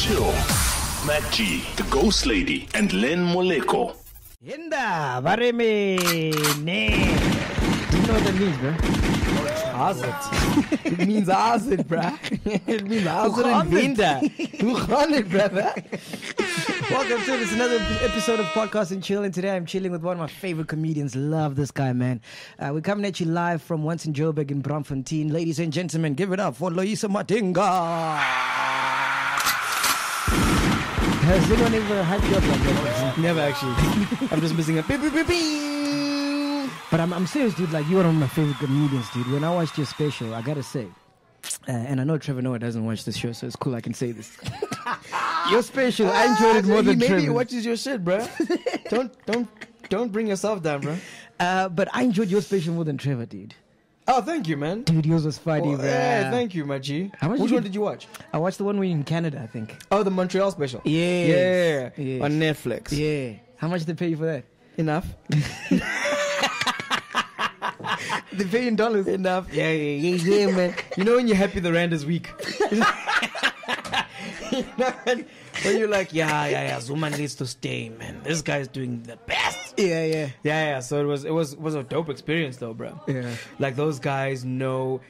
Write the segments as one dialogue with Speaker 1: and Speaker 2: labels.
Speaker 1: Chill. MacG, the Ghost Lady, and Lenn Moleko.
Speaker 2: Hinda, vareme, ne. Do you know what that means, bro?
Speaker 3: Hazard. it means hazard, bruh. it means hazard
Speaker 2: gaan
Speaker 3: and
Speaker 2: dit?
Speaker 3: winter. Hoe gaan it, brother?
Speaker 2: Welcome to this another episode of Podcast and Chill. And today I'm chilling with one of my favorite comedians. Love this guy, man. Uh, we're coming at you live from once in Joburg in Braamfontein. Ladies and gentlemen, give it up for Loyiso Madinga. Has anyone ever hyped you up like that?
Speaker 3: Never actually. I'm just missing a beep, beep, beep, beep.
Speaker 2: But I'm, I'm serious, dude. Like, you're one of my favorite comedians, dude. When I watched your special, I gotta say, uh, and I know Trevor Noah doesn't watch this show, so it's cool I can say this. your special, I enjoyed it more
Speaker 3: Ah,
Speaker 2: than
Speaker 3: Maybe he
Speaker 2: Trevor.
Speaker 3: watches your shit, bruh. don't, don't, don't bring yourself down, bro.
Speaker 2: Uh, but I enjoyed your special more than Trevor, dude.
Speaker 3: Oh, thank you, man.
Speaker 2: Dude, yours was funny, bro.
Speaker 3: yeah, thank you, my G.
Speaker 2: How much
Speaker 3: Which
Speaker 2: did
Speaker 3: one did you watch?
Speaker 2: I watched the one we in Canada, I think.
Speaker 3: Oh, the Montreal special.
Speaker 2: Yes.
Speaker 3: Yeah.
Speaker 2: Yes.
Speaker 3: On Netflix.
Speaker 2: Yeah. How much did they pay you for that?
Speaker 3: Enough.
Speaker 2: They pay in dollars.
Speaker 3: Enough. Yeah, yeah, yeah, yeah, man. You know when you're happy the rand is weak. you know when, when you're like, yeah, yeah, yeah, Zuma needs to stay, man. This guy's doing the best.
Speaker 2: Yeah, yeah.
Speaker 3: Yeah, yeah. So it was, it was, it was a dope experience, though, bro.
Speaker 2: Yeah.
Speaker 3: Like those guys know,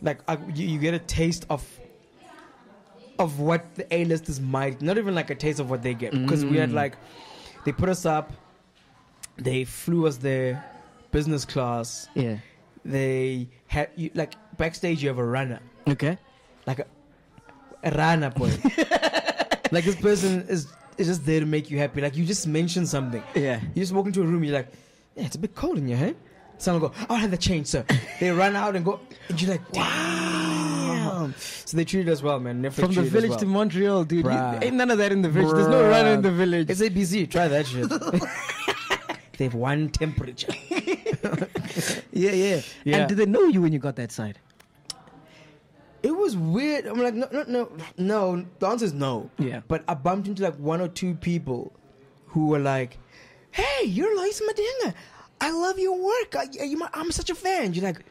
Speaker 3: like I, you, you get a taste of, of what the A-listers might. Not even like a taste of what they get, because we had mm. like, they put us up, they flew us there, business class
Speaker 2: Yeah.
Speaker 3: they had you like backstage you have a runner
Speaker 2: Okay.
Speaker 3: like a, a runner boy like this person is is just there to make you happy like you just mentioned something
Speaker 2: Yeah.
Speaker 3: you just walk into a room you're like yeah it's a bit cold in your head someone go oh, i'll have the change sir they run out and go and you're like damn so they treated us well man Netflix
Speaker 2: From the village
Speaker 3: well.
Speaker 2: to Montreal, dude.
Speaker 3: Bruh.
Speaker 2: Ain't none of that in the village. There's no
Speaker 3: Bruh.
Speaker 2: runner in the village.
Speaker 3: it's abc try that shit they have one temperature
Speaker 2: yeah, yeah,
Speaker 3: Yeah.
Speaker 2: And did they know you when you got that side?
Speaker 3: It was weird. I'm like, no, no, no, no. The answer is no.
Speaker 2: Yeah.
Speaker 3: But I bumped into like one or two people who were like, "Hey, you're Loyiso Madinga. I love your work. I, you, I'm such a fan." You're like,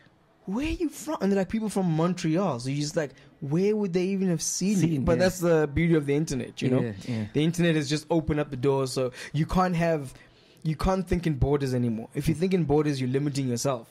Speaker 3: "Where are you from?" And they're like, "People from Montreal." So you're just like, "Where would they even have seen, you?"
Speaker 2: Seen,
Speaker 3: But
Speaker 2: yeah.
Speaker 3: that's the beauty of the internet, you know.
Speaker 2: Yeah, yeah.
Speaker 3: The internet has just opened up the door. so you can't have, you can't think in borders anymore. If you think in borders, you're limiting yourself,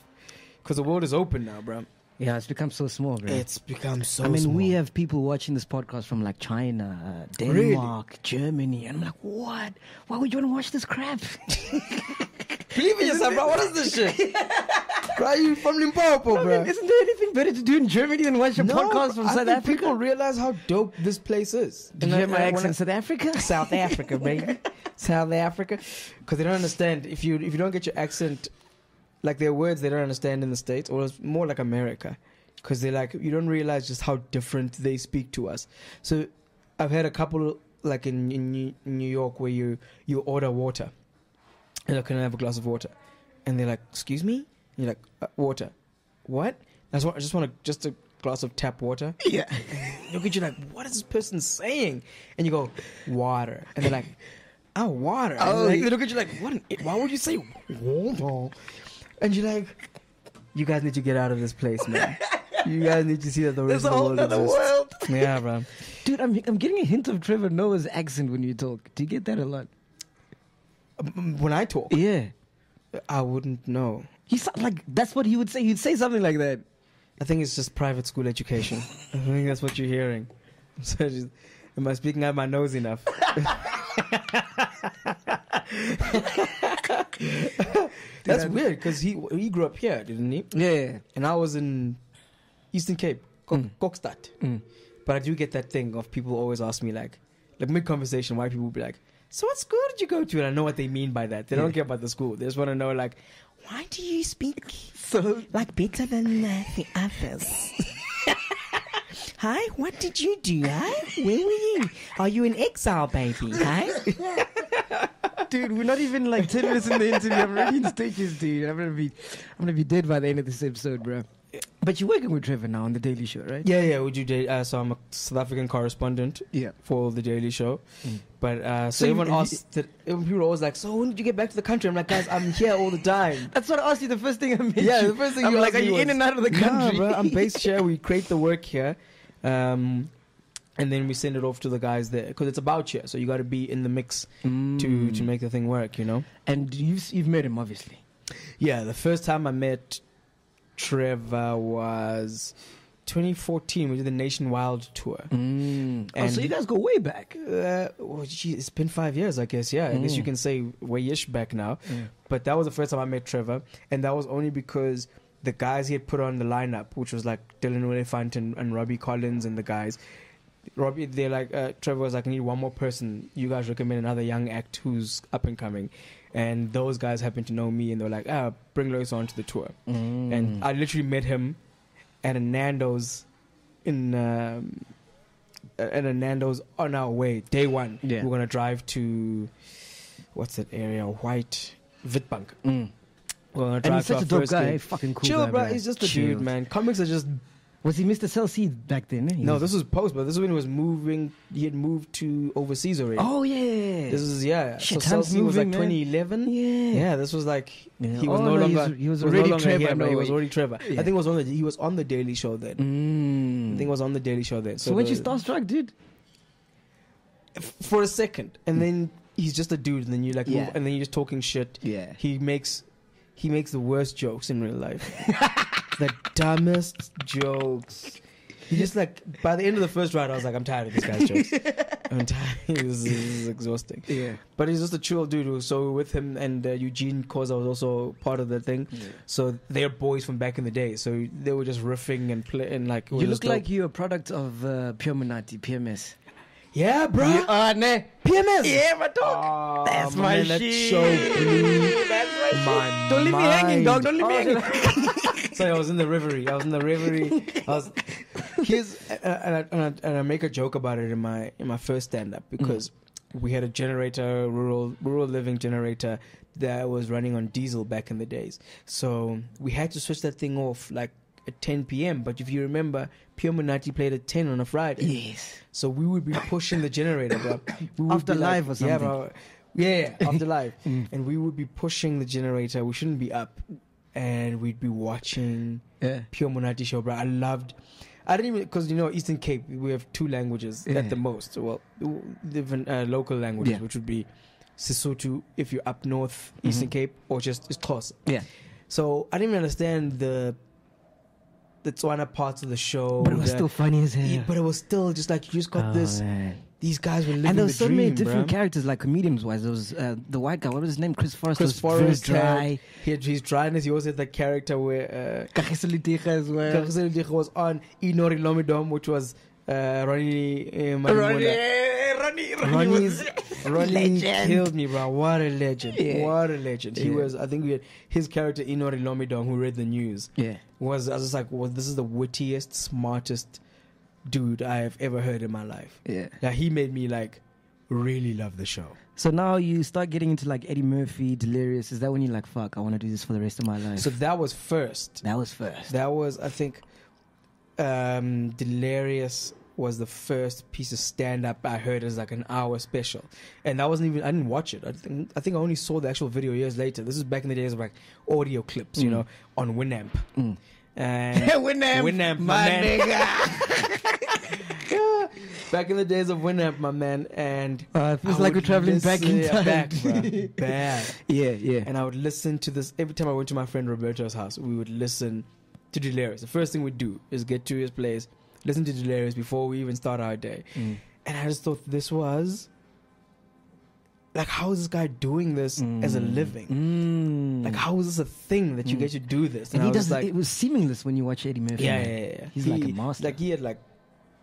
Speaker 3: because the world is open now, bro.
Speaker 2: Yeah, it's become so small, bro.
Speaker 3: It's become so. Small.
Speaker 2: I mean, we have people watching this podcast from like China, uh,
Speaker 3: Really?
Speaker 2: Denmark, Germany, and I'm like, what? Why would you want to watch this crap?
Speaker 3: Believe in yourself, bro. What is this shit? bro, you from Limpopo,
Speaker 2: I
Speaker 3: bro.
Speaker 2: mean, isn't there anything better to do in Germany than watch a podcast from
Speaker 3: I
Speaker 2: South Africa?
Speaker 3: people realize how dope this place is.
Speaker 2: Did you
Speaker 3: And
Speaker 2: hear my
Speaker 3: I
Speaker 2: accent,
Speaker 3: wanna-
Speaker 2: South Africa?
Speaker 3: South Africa, baby. South Africa. Because they don't understand. If you if you don't get your accent, like their words, they don't understand in the States, or it's more like America. Because they're like, you don't realize just how different they speak to us. So I've had a couple, like in, in New- York, where you, you order water. And like, can I have a glass of water? And they're like, excuse me? you're like, uh, water. What? I just want, I just want a, just a glass of tap water.
Speaker 2: yeah.
Speaker 3: look at you like, what is this person saying? And you go, water. And they're like, oh, water.
Speaker 2: Oh,
Speaker 3: like, they look at you like, what? an- Why would you say water? And you're like, you guys need to get out of this place, man. You guys need to see that the rest
Speaker 2: There's a
Speaker 3: of the
Speaker 2: whole
Speaker 3: world
Speaker 2: other
Speaker 3: exists.
Speaker 2: world.
Speaker 3: Yeah, bro.
Speaker 2: Dude, I'm, I'm getting a hint of Trevor Noah's accent when you talk. Do you get that a lot?
Speaker 3: Um, When I talk,
Speaker 2: Yeah.
Speaker 3: I wouldn't know.
Speaker 2: He sound like that's what he would say. He'd say something like that.
Speaker 3: I think it's just private school education. I think that's what you're hearing. So just, am I speaking out of my nose enough? that's weird because he he grew up here, didn't he?
Speaker 2: Yeah.
Speaker 3: And I was in Eastern Cape, Kok-
Speaker 2: Mm.
Speaker 3: Kokstad.
Speaker 2: Mm.
Speaker 3: But I do get that thing of people always ask me like, like mid conversation, white people will be like, "So what school did you go to?" And I know what they mean by that. They don't care about the school. They just want to know like, why do you speak
Speaker 2: So
Speaker 3: like better than uh, the others? Hi, what did you do? Huh? Where were you? Are you in exile, baby? Hi.
Speaker 2: dude, we're not even like ten minutes in the interview. I'm already in stages, dude. I'm gonna be I'm gonna be dead by the end of this episode, bro. But you're working with Trevor now on the Daily Show, right?
Speaker 3: Yeah, yeah. Would you date? Uh, so I'm a South African correspondent
Speaker 2: Yeah.
Speaker 3: for the Daily Show.
Speaker 2: Mm.
Speaker 3: But uh, so,
Speaker 2: So
Speaker 3: everyone asks that people always like, "So when did you get back to the country?" I'm like, "Guys, I'm here all the time."
Speaker 2: That's what I asked you the first thing I met
Speaker 3: Yeah,
Speaker 2: you.
Speaker 3: the first thing
Speaker 2: I'm
Speaker 3: you
Speaker 2: like,
Speaker 3: asked
Speaker 2: are you in and out of the country?
Speaker 3: Nah, bro, I'm based here. We create the work here, um, and then we send it off to the guys there because it's about you. So you got to be in the mix to
Speaker 2: Mm.
Speaker 3: to make the thing work. You know.
Speaker 2: And you've you've met him obviously.
Speaker 3: Yeah, the first time I met Trevor was 2014. We did the Nation Wild tour.
Speaker 2: Mm. Oh, so you guys go way back.
Speaker 3: Uh, well, gee, it's been five years, I guess. Yeah, I guess you
Speaker 2: Mm.
Speaker 3: can say way-ish back now. But that was the first time I met Trevor, and that was only because the guys he had put on the lineup, which was like Dillan Oliphant and, and Robbie Collins and the guys. Robbie, they're like uh, Trevor was like, I need one more person. You guys recommend another young act who's up and coming, and those guys happened to know me, and they're like, ah, bring Loyiso on to the tour.
Speaker 2: Mm.
Speaker 3: And I literally met him at a Nando's in um, at a Nando's on our way day one.
Speaker 2: Yeah.
Speaker 3: We're gonna drive to what's that area? White Witbank.
Speaker 2: Mm.
Speaker 3: We're gonna
Speaker 2: And
Speaker 3: drive
Speaker 2: he's
Speaker 3: to
Speaker 2: such a dope guy.
Speaker 3: gig.
Speaker 2: Fucking cool.
Speaker 3: Chill,
Speaker 2: guy,
Speaker 3: bro. He's just a dude, man. Comics are just
Speaker 2: Was he Mr. Cell C back then? eh?
Speaker 3: No.
Speaker 2: was-
Speaker 3: This was post, but this is when he was moving. He had moved to overseas already.
Speaker 2: Oh yeah.
Speaker 3: This is yeah.
Speaker 2: Shit,
Speaker 3: so
Speaker 2: Cell
Speaker 3: C was like
Speaker 2: man.
Speaker 3: 2011.
Speaker 2: yeah.
Speaker 3: Yeah, this was like
Speaker 2: Yeah.
Speaker 3: he was
Speaker 2: Oh,
Speaker 3: no
Speaker 2: no,
Speaker 3: longer
Speaker 2: he was
Speaker 3: no
Speaker 2: already
Speaker 3: longer
Speaker 2: Trevor,
Speaker 3: bro. He was already Trevor.
Speaker 2: Yeah.
Speaker 3: I think it was on the he was on the Daily Show then.
Speaker 2: Mm.
Speaker 3: I think it was on the Daily Show then.
Speaker 2: so when
Speaker 3: the-
Speaker 2: you starstruck, dude.
Speaker 3: for a second, and then he's just a dude, and then you like,
Speaker 2: Yeah.
Speaker 3: move, and then you're just talking shit.
Speaker 2: Yeah.
Speaker 3: He makes he makes the worst jokes in real life, the dumbest jokes. He just like by the end of the first round, I was like, I'm tired of this guy's jokes. I'm tired. this, is, exhausting.
Speaker 2: Yeah.
Speaker 3: But he's just a chill dude. So with him and uh, Eugene Khoza was also part of the thing. So they're boys from back in the day. So they were just riffing and play and like.
Speaker 2: You look like you're a product of uh, Pure Monate, PMS.
Speaker 3: yeah, bro.
Speaker 2: You are, ne?
Speaker 3: PMS.
Speaker 2: Yeah, my dog.
Speaker 3: Oh,
Speaker 2: That's my
Speaker 3: man, that
Speaker 2: shit.
Speaker 3: show blew
Speaker 2: That's my Don't leave me hanging, dog. Don't leave me hanging.
Speaker 3: Sorry, I was in the reverie. I was in the reverie. I was. Here's and I, and, I, and I make a joke about it in my in my first stand up because we had a generator, rural rural living generator that was running on diesel back in the days. So we had to switch that thing off like at 10 p.m. But if you remember, Pure Monate played at 10 on a Friday.
Speaker 2: Yes.
Speaker 3: So we would be pushing the generator, bro. We
Speaker 2: After
Speaker 3: be like-
Speaker 2: live or
Speaker 3: Yeah,
Speaker 2: something?
Speaker 3: bro. Yeah, yeah, after live.
Speaker 2: Mm.
Speaker 3: And we would be pushing the generator. We shouldn't be up. And we'd be watching
Speaker 2: Yeah.
Speaker 3: Pure Monate show, bro. I loved. I didn't even because you know Eastern Cape we have two languages
Speaker 2: Yeah.
Speaker 3: at the most. Well, different uh, local languages,
Speaker 2: Yeah.
Speaker 3: which would be Sesotho if you're up north, Eastern
Speaker 2: Mhm.
Speaker 3: Cape, or just it's Xhosa.
Speaker 2: Yeah.
Speaker 3: So I didn't even understand the the Tswana parts of the show.
Speaker 2: But it was
Speaker 3: the-
Speaker 2: still funny as hell.
Speaker 3: yeah, but it was still just like you just got
Speaker 2: Oh,
Speaker 3: this.
Speaker 2: man.
Speaker 3: These guys were living
Speaker 2: And there
Speaker 3: the
Speaker 2: was so
Speaker 3: dream,
Speaker 2: many different
Speaker 3: bruh.
Speaker 2: characters, like comedians wise. There was uh, the white guy. What was his name? Chris Forrest.
Speaker 3: Chris Forrest
Speaker 2: dry.
Speaker 3: He had his dryness. He also had the character where uh,
Speaker 2: as well.
Speaker 3: Was on Inori Lomidom, which was uh, Ronnie uh,
Speaker 2: Ronnie. Ronnie, Ronnie was
Speaker 3: Ronnie killed me, bro. What a legend!
Speaker 2: Yeah.
Speaker 3: What a legend! He
Speaker 2: Yeah.
Speaker 3: was. I think we had his character Inori Lomidong, who read the news.
Speaker 2: Yeah.
Speaker 3: Was I was just like, well, this is the wittiest, smartest dude I have ever heard in my life.
Speaker 2: Yeah.
Speaker 3: Yeah, he made me like really love the show.
Speaker 2: So now you start getting into like Eddie Murphy, Delirious. Is that when you're like, fuck, I want to do this for the rest of my life?
Speaker 3: So that was first.
Speaker 2: that was first.
Speaker 3: That was, I think, um, Delirious was the first piece of stand up I heard as like an hour special, and that wasn't even I didn't watch it. I think I think I only saw the actual video years later. This is back in the days of like audio clips, you
Speaker 2: Mm.
Speaker 3: know, on Winamp.
Speaker 2: Mm.
Speaker 3: And
Speaker 2: Winamp,
Speaker 3: Winamp, my
Speaker 2: my
Speaker 3: man.
Speaker 2: nigga.
Speaker 3: yeah, back in the days of Winamp, my man, and
Speaker 2: Uh, it feels
Speaker 3: I
Speaker 2: like we're traveling back in time.
Speaker 3: yeah, back, bruh. bad.
Speaker 2: yeah, yeah.
Speaker 3: And I would listen to this every time I went to my friend Roberto's house. We would listen to Delirious. The first thing we'd do is get to his place, listen to Delirious before we even start our day.
Speaker 2: Mm.
Speaker 3: And I just thought this was like, how is this guy doing this as a
Speaker 2: Mm.
Speaker 3: living?
Speaker 2: Mm.
Speaker 3: Like, how is this a thing that you
Speaker 2: Mm.
Speaker 3: get to do this?
Speaker 2: And
Speaker 3: I
Speaker 2: he
Speaker 3: was
Speaker 2: does.
Speaker 3: like,
Speaker 2: it was seamless when you watch Eddie Murphy.
Speaker 3: yeah, yeah, yeah, yeah.
Speaker 2: He's
Speaker 3: He-
Speaker 2: like a master.
Speaker 3: Like he had like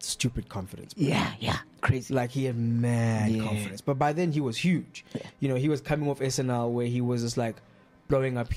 Speaker 3: stupid confidence. bro.
Speaker 2: Yeah, yeah. Crazy.
Speaker 3: Like he had mad
Speaker 2: Yeah.
Speaker 3: confidence. But by then he was huge.
Speaker 2: Yeah.
Speaker 3: You know, he was coming off SNL where he was just like blowing up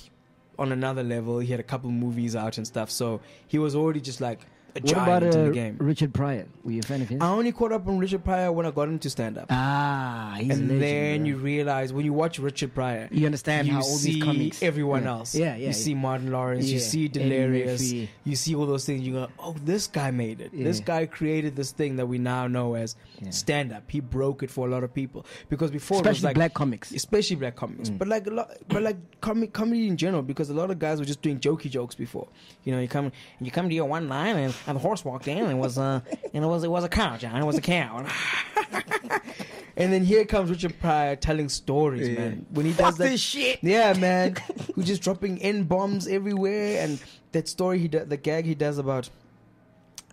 Speaker 3: on another level. He had a couple movies out and stuff. So he was already just like a
Speaker 2: What
Speaker 3: giant
Speaker 2: about
Speaker 3: in
Speaker 2: uh,
Speaker 3: the game.
Speaker 2: Richard Pryor? Were you a fan of his?
Speaker 3: I only caught up on Richard Pryor when I got him to stand up.
Speaker 2: ah, he's a
Speaker 3: and
Speaker 2: legend,
Speaker 3: then you realize when you watch Richard Pryor,
Speaker 2: you understand
Speaker 3: you
Speaker 2: how all these comics.
Speaker 3: everyone
Speaker 2: yeah.
Speaker 3: else.
Speaker 2: Yeah, yeah.
Speaker 3: You
Speaker 2: yeah.
Speaker 3: see Martin Lawrence. You see Delirious. You see all those things. You go, oh, this guy made it. This guy created this thing that we now know as stand up. He broke it for a lot of people because before it was
Speaker 2: especially
Speaker 3: like
Speaker 2: black comics.
Speaker 3: especially black comics,
Speaker 2: Mm.
Speaker 3: but like a lot, but like comic comedy in general, because a lot of guys were just doing jokey jokes before. You know, you come you come to your one line, and and the horse walked in, and it was uh, and it was it was a cow, John. It was a cow. and then here comes Richard Pryor telling stories,
Speaker 2: Yeah.
Speaker 3: man. When he
Speaker 2: Fuck
Speaker 3: does that
Speaker 2: this shit.
Speaker 3: yeah, man. Who's just dropping n bombs everywhere, and that story he does, the gag he does about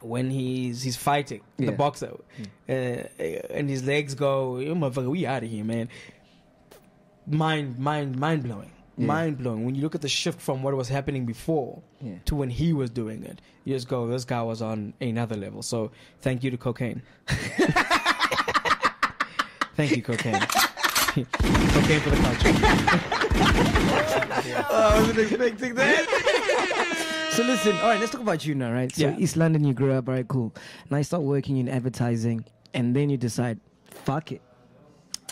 Speaker 3: when he's he's fighting the
Speaker 2: Yeah.
Speaker 3: boxer, uh, and his legs go, "You motherfucker, we out of here, man." Mind, mind, mind blowing,
Speaker 2: Yeah.
Speaker 3: mind blowing. When you look at the shift from what was happening before
Speaker 2: Yeah.
Speaker 3: to when he was doing it, you just go, "This guy was on another level." So, thank you to cocaine. thank you, cocaine. cocaine for the culture.
Speaker 2: Oh, I wasn't expecting that. so listen, all right, let's talk about you now, right? So
Speaker 3: Yeah.
Speaker 2: East London, you grew up, all right, cool. Now you start working in advertising, and then you decide, fuck it,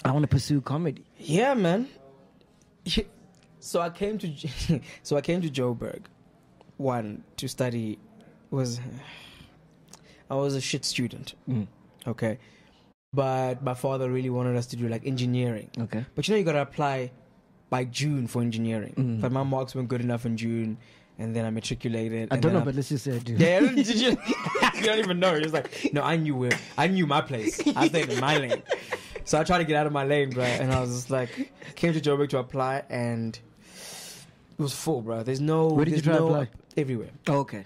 Speaker 2: I want to pursue comedy.
Speaker 3: Yeah, man. So I came to so I came to Joburg, one to study was I was a shit student.
Speaker 2: Mm.
Speaker 3: Okay, but my father really wanted us to do like engineering.
Speaker 2: Okay.
Speaker 3: But you know you gotta apply by June for engineering.
Speaker 2: Mm.
Speaker 3: But my marks weren't good enough in June, and then I matriculated.
Speaker 2: I don't know, but let's just say I do.
Speaker 3: yeah, did you, you don't even know. Just like, no, I knew where, I knew my place. I stayed in my lane. So I tried to get out of my lane, bro, and I was just like, came to Joburg to apply, and it was full, bro. There's no,
Speaker 2: Where did you
Speaker 3: there's
Speaker 2: try to
Speaker 3: no
Speaker 2: apply?
Speaker 3: everywhere.
Speaker 2: Oh, okay.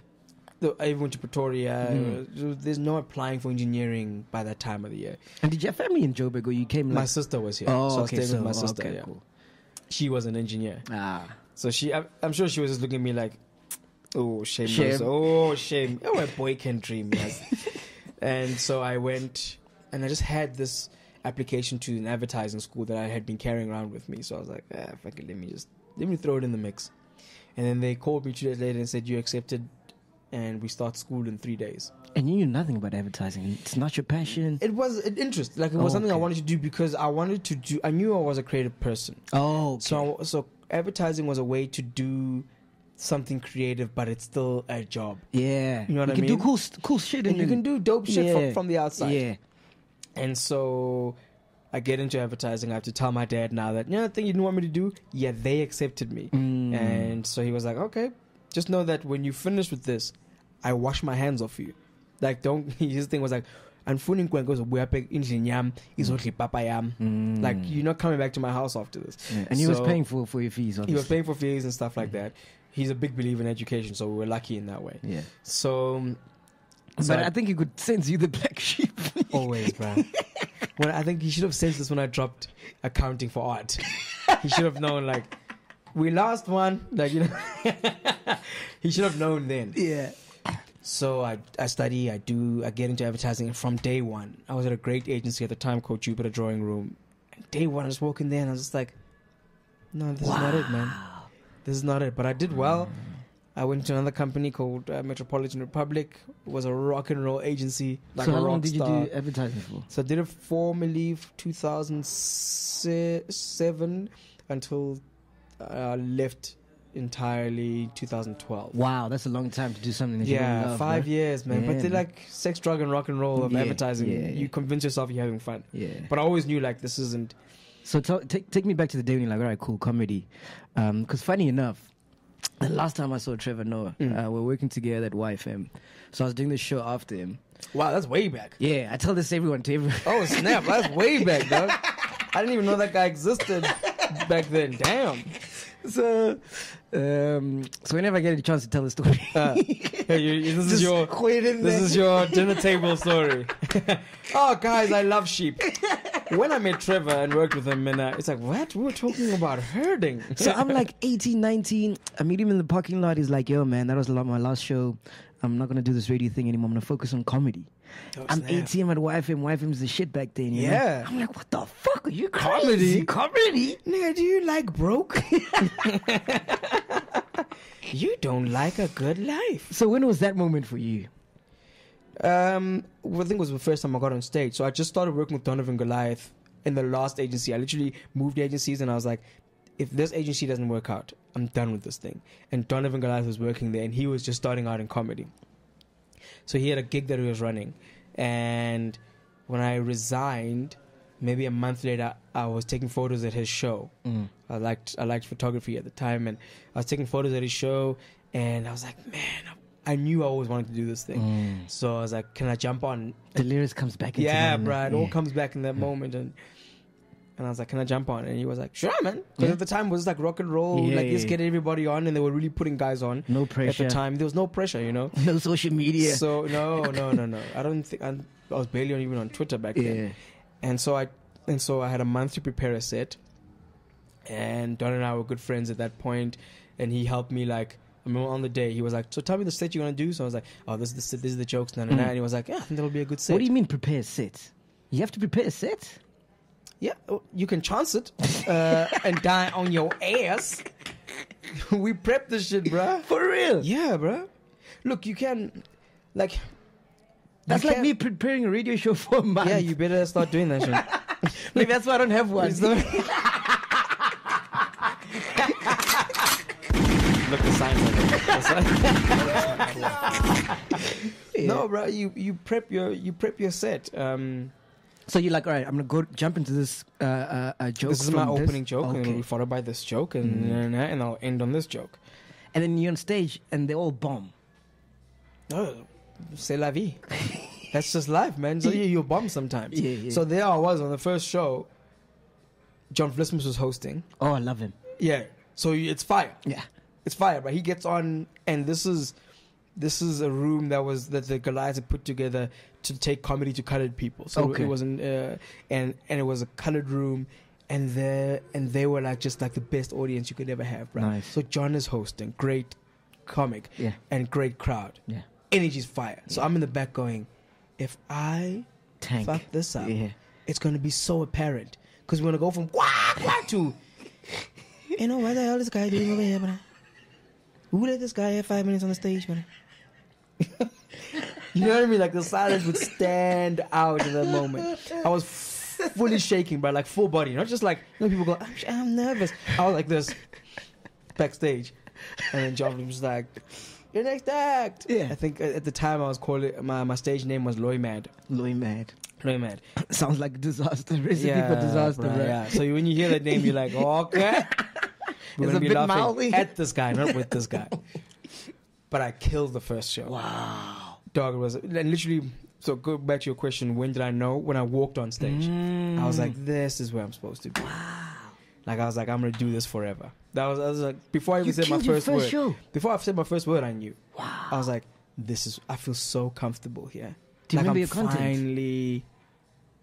Speaker 3: I even went to Pretoria.
Speaker 2: Mm.
Speaker 3: There's no applying for engineering by that time of the year.
Speaker 2: And did you have family in Joburg, or you came like?
Speaker 3: My sister was here,
Speaker 2: oh,
Speaker 3: so I
Speaker 2: okay.
Speaker 3: stayed
Speaker 2: so,
Speaker 3: my sister.
Speaker 2: okay,
Speaker 3: yeah.
Speaker 2: cool.
Speaker 3: She was an engineer,
Speaker 2: Ah.
Speaker 3: so she, I'm, I'm sure she was just looking at me like, oh shame,
Speaker 2: Shame.
Speaker 3: Oh shame, oh a boy can dream, yes. and so I went, and I just had this application to an advertising school that I had been carrying around with me. So I was like, ah, fuck it, let me just let me throw it in the mix. And then they called me two days later and said you accepted, and we start school in three days.
Speaker 2: And you knew nothing about advertising. It's not your passion.
Speaker 3: It was an interest, like it was
Speaker 2: Oh,
Speaker 3: something I wanted to do because I wanted to do. I knew I was a creative person,
Speaker 2: Oh, okay.
Speaker 3: so so advertising was a way to do something creative, but it's still a job.
Speaker 2: yeah,
Speaker 3: You know what
Speaker 2: you
Speaker 3: I
Speaker 2: can do cool, cool shit,
Speaker 3: And you can do dope shit
Speaker 2: Yeah.
Speaker 3: from, from the outside.
Speaker 2: Yeah.
Speaker 3: And so I get into advertising. I have to tell my dad now that, you know, the thing you didn't want me to do, yeah, they accepted me.
Speaker 2: Mm.
Speaker 3: And so he was like, okay, just know that when you finish with this, I wash my hands off you. Like, don't, his thing was like, andifuni nkwenkwe zobuyapha endlini yam izodla ipapa yam
Speaker 2: Mm.
Speaker 3: like you're not coming back to my house after this
Speaker 2: Yeah. And he was paying for, for your fees.
Speaker 3: he was paying for fees and stuff like that he's a big believer in education so we were lucky in that way
Speaker 2: Yeah.
Speaker 3: so,
Speaker 2: But
Speaker 3: so
Speaker 2: I, think he could sense you the black sheep.
Speaker 3: Always, bro. when I think he should have sensed this when I dropped accounting for art. he should have known like we lost one. Like you know, he should have known then.
Speaker 2: yeah.
Speaker 3: So I I study, I do, I get into advertising, and from day one, I was at a great agency at the time called Jupiter Drawing Room. And day one, I was walking there, and I was just like, no, this is not it, man. This is not it. But I did well. I went to another company called uh, Metropolitan Republic. It was a rock and roll agency. Like
Speaker 2: so
Speaker 3: a
Speaker 2: how long did you
Speaker 3: star.
Speaker 2: do advertising for?
Speaker 3: So I did it formally 2007 until I left entirely 2012.
Speaker 2: Wow, that's a long time to do something that
Speaker 3: Yeah,
Speaker 2: love,
Speaker 3: five
Speaker 2: bro.
Speaker 3: years, man.
Speaker 2: Yeah,
Speaker 3: but they're
Speaker 2: man.
Speaker 3: like sex, drug, and rock and roll of
Speaker 2: Yeah,
Speaker 3: advertising.
Speaker 2: yeah.
Speaker 3: You convince yourself you're having fun.
Speaker 2: Yeah.
Speaker 3: But I always knew like this isn't.
Speaker 2: So tell, take take me back to the day when you're like, all right, cool, comedy. Because funny enough, the last time I saw Trevor Noah,
Speaker 3: Mm.
Speaker 2: uh, we're working together at YFM. So I was doing the show after him.
Speaker 3: Wow, that's way back.
Speaker 2: Yeah, I tell this to everyone, to everyone.
Speaker 3: Oh snap, that's way back, dog. I didn't even know that guy existed back then. Damn.
Speaker 2: so, um, so whenever I get a chance to tell the story,
Speaker 3: Uh, you, this is
Speaker 2: just
Speaker 3: your
Speaker 2: quit in
Speaker 3: This
Speaker 2: there.
Speaker 3: is your dinner table story. oh, guys, I love sheep. When I met Trevor and worked with him, and uh, it's like, what? We were talking about herding.
Speaker 2: So I'm like 18, 19. I meet him in the parking lot. He's like, yo, man, that was a lot my last show. I'm not going to do this radio thing anymore. I'm going to focus on comedy.
Speaker 3: Oh,
Speaker 2: I'm
Speaker 3: snap.
Speaker 2: 18. I'm at YFM. YFM's the shit back then. You know?
Speaker 3: Yeah.
Speaker 2: I'm like, what the fuck? Are you crazy? Comedy?
Speaker 3: Nigga, do you like broke? you don't like a good life.
Speaker 2: So when was that moment for you?
Speaker 3: Um, well, I think it was the first time I got on stage. So I just started working with Donovan Goliath in the last agency. I literally moved agencies, and I was like, if this agency doesn't work out, I'm done with this thing. And Donovan Goliath was working there, and he was just starting out in comedy. So he had a gig that he was running, and when I resigned, maybe a month later, I was taking photos at his show. I liked I liked photography at the time, and I was taking photos at his show, and I was like, man, I knew I always wanted to do this thing.
Speaker 2: Mm.
Speaker 3: So I was like, can I jump on?
Speaker 2: The lyrics comes back into
Speaker 3: Yeah, bro. It all comes back in that moment, and and I was like, can I jump on? And he was like, sure, man. Because
Speaker 2: Yeah.
Speaker 3: at the time it was like rock and roll,
Speaker 2: Yeah,
Speaker 3: like
Speaker 2: yeah, yeah.
Speaker 3: get everybody on, and they were really putting guys on
Speaker 2: No pressure at
Speaker 3: the time. There was no pressure, you know.
Speaker 2: No social media.
Speaker 3: So no, no, no, no. I don't think I, I was barely on, even on Twitter back then. And so I and so I had a month to prepare a set. And Don and I were good friends at that point, and he helped me like. I remember on the day he was like, "So tell me the set you're gonna do." So I was like, "Oh, this is the set, this is the jokes, nah, nah, nah."
Speaker 2: Mm.
Speaker 3: And he was like, "Yeah, I think that'll be a good set."
Speaker 2: What do you mean prepare a set? You have to prepare a set?
Speaker 3: Yeah, you can chance it uh, and die on your ass. we prep this shit, bruh.
Speaker 2: For real?
Speaker 3: Yeah, bruh. Look, you can, like, you
Speaker 2: That's like
Speaker 3: can-
Speaker 2: me preparing a radio show for a month.
Speaker 3: Yeah, you better start doing that shit.
Speaker 2: Maybe that's why I don't have one.
Speaker 3: It's Look, the signs No, bro, you you prep your you prep your set. Um,
Speaker 2: So you're like, all right, I'm gonna go jump into this uh, uh, uh, joke.
Speaker 3: this is my
Speaker 2: from
Speaker 3: opening joke, and
Speaker 2: Okay.
Speaker 3: it'll be followed by this joke, and
Speaker 2: Mm.
Speaker 3: and I'll end on this joke.
Speaker 2: and then you're on stage and they all bomb.
Speaker 3: Oh, c'est la vie. That's just life, man. So you you bomb sometimes.
Speaker 2: Yeah, yeah.
Speaker 3: So there I was on the first show. John Vlismas was hosting.
Speaker 2: Oh, I love him.
Speaker 3: Yeah. So it's fire.
Speaker 2: Yeah.
Speaker 3: It's fire, but he gets on, and this is this is a room that was that the guys had put together to take comedy to colored people. So
Speaker 2: Okay.
Speaker 3: it wasn't, uh, and and it was a colored room, and there and they were like just like the best audience you could ever have, right?
Speaker 2: Nice.
Speaker 3: So John is hosting, great comic,
Speaker 2: Yeah.
Speaker 3: and great crowd.
Speaker 2: Yeah.
Speaker 3: Energy's fire. So I'm in the back going, if I
Speaker 2: Tank.
Speaker 3: fuck this up,
Speaker 2: Yeah.
Speaker 3: it's going to be so apparent because we're going to go from quack quack to, you know, what the hell is this guy doing over here, man? Who let this guy have five minutes on the stage, man? you know what I mean? Like the silence would stand out in that moment. I was f- fully shaking, but like full body, not just like you know, people go, I'm, I'm nervous. I was like this backstage, and then John was like, "Your next act."
Speaker 2: Yeah.
Speaker 3: I think at the time I was calling my my stage name was Loy Mad.
Speaker 2: Loy mad.
Speaker 3: Loy Mad.
Speaker 2: Sounds like a disaster. Recipe for disaster, bro.
Speaker 3: Yeah. So when you hear that name, you're like, okay. We're
Speaker 2: It's
Speaker 3: gonna
Speaker 2: a
Speaker 3: be
Speaker 2: bit
Speaker 3: laughing
Speaker 2: mouthy.
Speaker 3: at this guy, not with this guy. But I killed the first show.
Speaker 2: Wow.
Speaker 3: Dog it was and literally. So go back to your question. When did I know? When I walked on stage, I was like, mm. "This is where I'm supposed to be." Wow. Like I was like, "I'm gonna do this forever." That was, I was like, before I even
Speaker 2: You
Speaker 3: said my first,
Speaker 2: first
Speaker 3: word.
Speaker 2: show.
Speaker 3: Before I said my first word, I knew.
Speaker 2: Wow.
Speaker 3: I was like, "This is." I feel so comfortable here.
Speaker 2: Do you
Speaker 3: like
Speaker 2: remember
Speaker 3: I'm
Speaker 2: your content?
Speaker 3: Finally.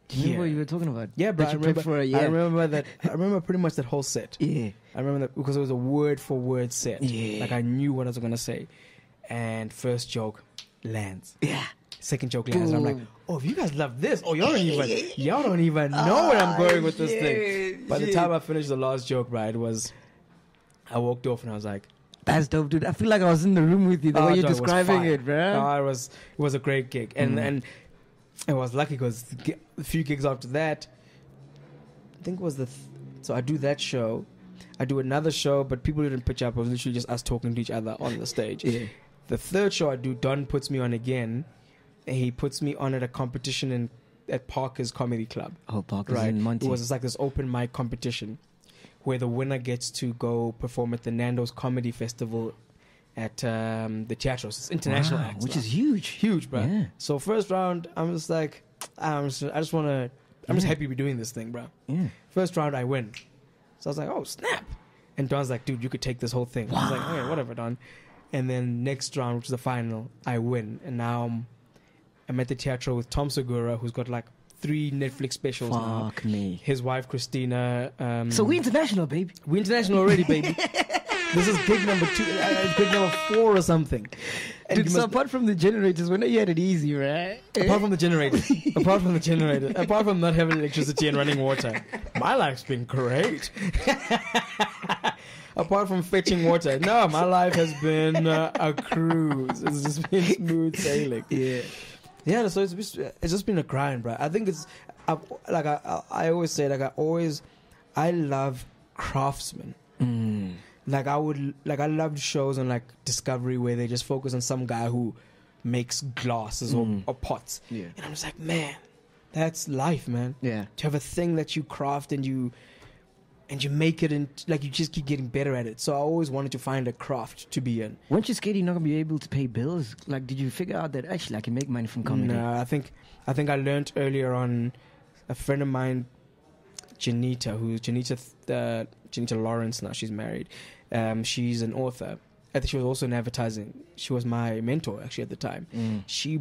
Speaker 2: Do you remember what you were talking about?
Speaker 3: Yeah, but I remember,
Speaker 2: for a year.
Speaker 3: I remember that. I remember pretty much that whole set.
Speaker 2: Yeah.
Speaker 3: I remember that because it was a word for word set.
Speaker 2: Yeah.
Speaker 3: Like I knew what I was gonna say. And first joke lands.
Speaker 2: Yeah.
Speaker 3: Second joke lands. And I'm like, oh, if you guys love this, oh, y'all don't even, y'all don't even know where I'm going with this thing. By the time I finished the last joke, right, it was, I walked off and I was like,
Speaker 2: That's dope, dude. I feel like I was in the room with you the
Speaker 3: Oh,
Speaker 2: way you're
Speaker 3: dog, it was
Speaker 2: describing it, bro.
Speaker 3: No, it was it was a great gig, and
Speaker 2: Mm.
Speaker 3: and I was lucky because a few gigs after that, I think it was the th- so I do that show, I do another show, but people didn't pitch up. It was literally just us talking to each other on the stage.
Speaker 2: yeah.
Speaker 3: The third show I do, Don puts me on again, and he puts me on at a competition in at Parker's Comedy Club.
Speaker 2: Oh, Parker's
Speaker 3: Right,
Speaker 2: in Monty.
Speaker 3: it was like this open mic competition where the winner gets to go perform at the Nando's Comedy Festival at um, the Teatro. It's international
Speaker 2: Wow,
Speaker 3: acts,
Speaker 2: which
Speaker 3: now.
Speaker 2: is huge.
Speaker 3: huge, bro.
Speaker 2: Yeah.
Speaker 3: So first round, I'm just like, I'm just, I just want to, I'm just happy to be doing this thing, bro.
Speaker 2: Yeah.
Speaker 3: First round, I win. So I was like, oh snap! And Don's like, dude, you could take this whole thing. Wow. I was like, okay, whatever, Don. And then next round, which is the final, I win, and now I'm, I'm at the Teatro with Tom Segura, who's got like three Netflix specials now.
Speaker 2: Fuck me.
Speaker 3: His wife Christina. Um,
Speaker 2: So we international, baby.
Speaker 3: we international already, baby. this is gig number two, uh, gig number four or something. And
Speaker 2: Dude, so
Speaker 3: must-
Speaker 2: apart from the generators, we know you had it easy, right?
Speaker 3: apart from the generator, apart from the generator, apart from not having electricity and running water, my life's been great. apart from fetching water, no, my life has been uh, a cruise. It's just been smooth sailing.
Speaker 2: yeah.
Speaker 3: Yeah, so it's just, it's just been a grind, bro. I think it's I, like I, I I always say like I always I love craftsmen.
Speaker 2: Mm.
Speaker 3: Like I would like I loved shows on like Discovery where they just focus on some guy who makes glasses
Speaker 2: Mm.
Speaker 3: or, or pots.
Speaker 2: Yeah.
Speaker 3: And I'm just like, man, that's life, man.
Speaker 2: Yeah.
Speaker 3: To have a thing that you craft and you and you make it and like you just keep getting better at it. So I always wanted to find a craft to be in.
Speaker 2: Weren't you scared you're not gonna be able to pay bills? Like, did you figure out that actually I can make money from comedy?
Speaker 3: No, I think I think I learned earlier on. A friend of mine, Janita, who's Janita, uh, Janita Lawrence. Now she's married. Um, she's an author. I think she was also in advertising. She was my mentor actually at the time.
Speaker 2: Mm.
Speaker 3: She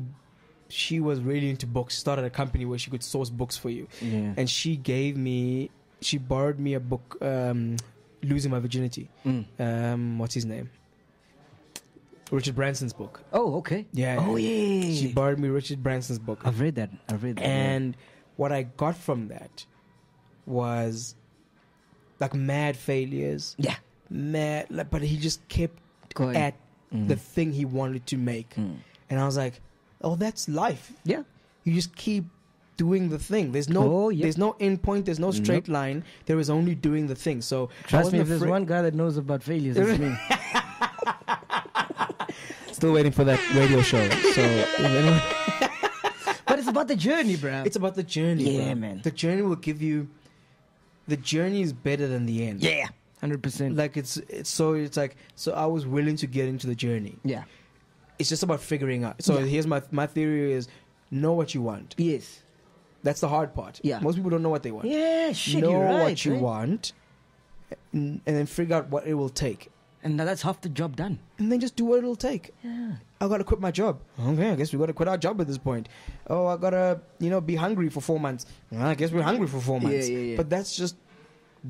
Speaker 3: she was really into books. Started a company where she could source books for you,
Speaker 2: Yeah.
Speaker 3: and she gave me. She borrowed me a book, um, "Losing My Virginity."
Speaker 2: Mm.
Speaker 3: Um, what's his name? Richard Branson's book.
Speaker 2: Oh, okay.
Speaker 3: Yeah.
Speaker 2: Oh yeah.
Speaker 3: She borrowed me Richard Branson's book.
Speaker 2: I've read that. I've read that. yeah.
Speaker 3: And what I got from that was like mad failures,
Speaker 2: yeah.
Speaker 3: mad. Like, but he just kept
Speaker 2: Go ahead.
Speaker 3: at
Speaker 2: Mm.
Speaker 3: the thing he wanted to make,
Speaker 2: Mm.
Speaker 3: and I was like, "Oh, that's life.
Speaker 2: Yeah.
Speaker 3: You just keep doing the thing. There's no,
Speaker 2: Oh, yeah.
Speaker 3: there's no end point. There's no straight line. There is only doing the thing. So
Speaker 2: Trust me, if there's
Speaker 3: afraid-
Speaker 2: one guy that knows about failures, it's me.
Speaker 3: Still waiting for that radio show. So
Speaker 2: but it's about the journey, bro.
Speaker 3: it's about the journey.
Speaker 2: Yeah,
Speaker 3: bro.
Speaker 2: man.
Speaker 3: The journey will give you. The journey is better than the end.
Speaker 2: yeah, hundred percent.
Speaker 3: like it's it's so it's like so I was willing to get into the journey.
Speaker 2: Yeah.
Speaker 3: It's just about figuring out. So
Speaker 2: Yeah.
Speaker 3: here's my my theory is know what you want.
Speaker 2: Yes.
Speaker 3: That's the hard part.
Speaker 2: Yeah.
Speaker 3: Most people don't know what they want.
Speaker 2: Yeah. Shit,
Speaker 3: know
Speaker 2: you're right.
Speaker 3: what you
Speaker 2: right?
Speaker 3: want, and, and then figure out what it will take,
Speaker 2: and that's half the job done.
Speaker 3: and then just do what it'll take.
Speaker 2: Yeah.
Speaker 3: I gotta quit my job. Okay, I guess we gotta quit our job at this point. Oh, I gotta you know be hungry for four months. Well, I guess we're hungry for four months.
Speaker 2: yeah, yeah.
Speaker 3: But that's just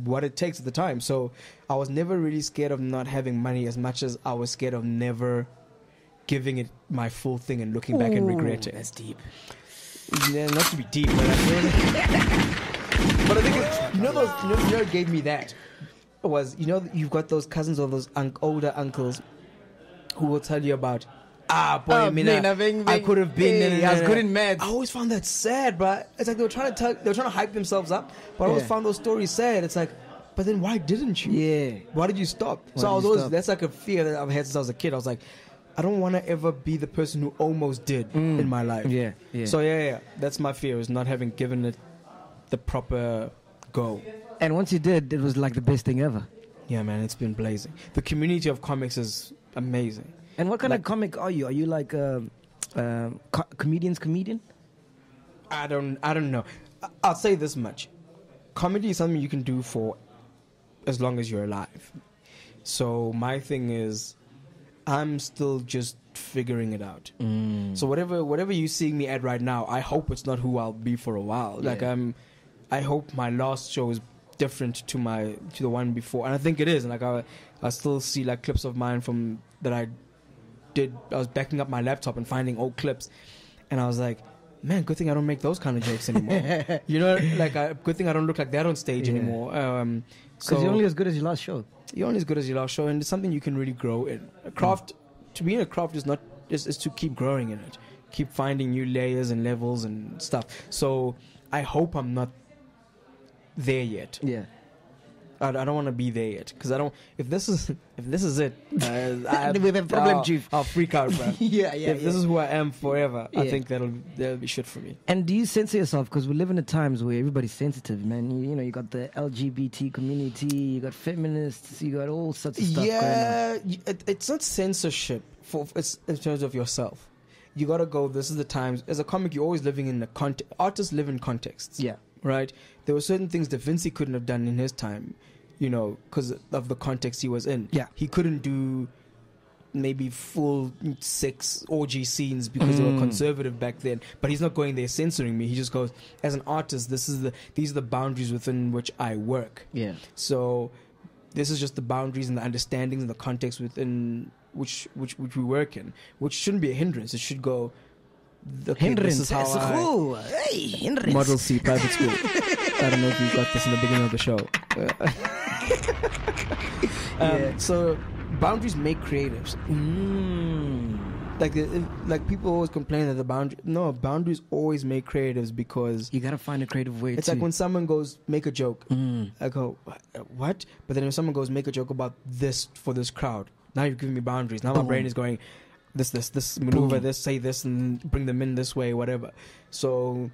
Speaker 3: what it takes at the time. So I was never really scared of not having money as much as I was scared of never giving it my full thing and looking back and
Speaker 2: Ooh,
Speaker 3: regretting.
Speaker 2: That's deep.
Speaker 3: Yeah, not to be deep, but I feel But I think it, you know those you know, you know what gave me that was you know you've got those cousins or those un- older uncles who will tell you about ah boy
Speaker 2: Oh,
Speaker 3: I mean I,
Speaker 2: I
Speaker 3: I could have been
Speaker 2: I was good in maths.
Speaker 3: I always found that sad, but it's like they were trying to tell they were trying to hype themselves up, but I always found those stories sad. It's like, but then why didn't you?
Speaker 2: Yeah.
Speaker 3: Why did you stop?
Speaker 2: Why
Speaker 3: so I was always
Speaker 2: stop?
Speaker 3: that's like a fear that I've had since I was a kid. I was like, I don't want to ever be the person who almost did
Speaker 2: Mm.
Speaker 3: in my life.
Speaker 2: Yeah. Yeah.
Speaker 3: So yeah, yeah, that's my fear is not having given it the proper go.
Speaker 2: And once you did, it was like the best thing ever.
Speaker 3: Yeah, man, it's been blazing. The community of comics is amazing.
Speaker 2: And what kind
Speaker 3: Like-
Speaker 2: of comic are you? Are you like um, co- comedian's comedian?
Speaker 3: I don't, I don't know. I'll say this much: comedy is something you can do for as long as you're alive. So my thing is, I'm still just figuring it out.
Speaker 2: Mm.
Speaker 3: So whatever, whatever you seeing me at right now, I hope it's not who I'll be for a while. Like I'm, I hope my last show is different to my to the one before, and I think it is. And like I, I still see like clips of mine from that I did. I was backing up my laptop and finding old clips, and I was like, man, good thing I don't make those kind of jokes anymore. you know, like I, good thing I don't look like that on stage
Speaker 2: Yeah.
Speaker 3: anymore. Um,
Speaker 2: Because
Speaker 3: so
Speaker 2: you're only as good as your last show.
Speaker 3: you're only as good as your last show, and it's something you can really grow in. A craft, to be in a craft, is not is, is to keep growing in it, keep finding new layers and levels and stuff. So I hope I'm not there yet.
Speaker 2: Yeah.
Speaker 3: I, I don't want to be there yet because I don't. If this is if this is it, uh, I,
Speaker 2: We have a problem,
Speaker 3: I'll,
Speaker 2: Chief.
Speaker 3: I'll freak out, bro.
Speaker 2: yeah, yeah.
Speaker 3: if this is who I am forever, I think that'll that'll be shit for me.
Speaker 2: And do you censor yourself? Because we live in a times where everybody's sensitive, man. You, you know, you got the LGBT community, you got feminists, you got all sorts of stuff going on.
Speaker 3: yeah, it, it's not censorship for it's in terms of yourself. You gotta go. This is the times. As a comic, you're always living in the context. Artists live in contexts,
Speaker 2: Yeah.
Speaker 3: Right? There were certain things Da Vinci couldn't have done in his time, you know, because of the context he was in.
Speaker 2: Yeah.
Speaker 3: he couldn't do maybe full sex orgy scenes because they were
Speaker 2: Mm.
Speaker 3: conservative back then. But he's not going there censoring me. He just goes, as an artist, this is the these are the boundaries within which I work.
Speaker 2: Yeah.
Speaker 3: So this is just the boundaries and the understandings and the context within which which which we work in, which shouldn't be a hindrance. It should go. Okay,
Speaker 2: hindrance.
Speaker 3: This is how I.
Speaker 2: Hey, hindrance.
Speaker 3: Model C private school. I don't know if you got this in the beginning of the show. um,
Speaker 2: Yeah.
Speaker 3: So boundaries make creatives.
Speaker 2: Mm.
Speaker 3: Like the- like people always complain that the boundary. No, boundaries always make creatives because
Speaker 2: You gotta find a creative way.
Speaker 3: it's like when someone goes make a joke.
Speaker 2: Mm.
Speaker 3: I go, what? But then if someone goes, make a joke about this for this crowd, now you've given me boundaries. Now my brain is going, this, this, this, maneuver
Speaker 2: Boom.
Speaker 3: this, say this, and bring them in this way, whatever. So,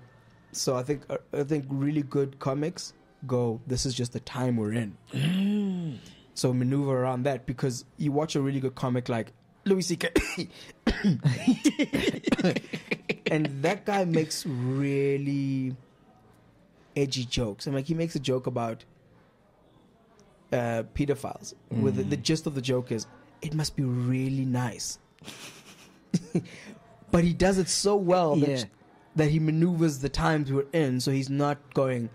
Speaker 3: so I think, uh, I think really good comics go, this is just the time we're in. So maneuver around that because you watch a really good comic like Louis C.K. and that guy makes really edgy jokes. And like he makes a joke about uh, pedophiles. With the, the gist of the joke is, it must be really nice. but he does it so well that,
Speaker 2: Yeah.
Speaker 3: that he maneuvers the times we're in, so he's not going,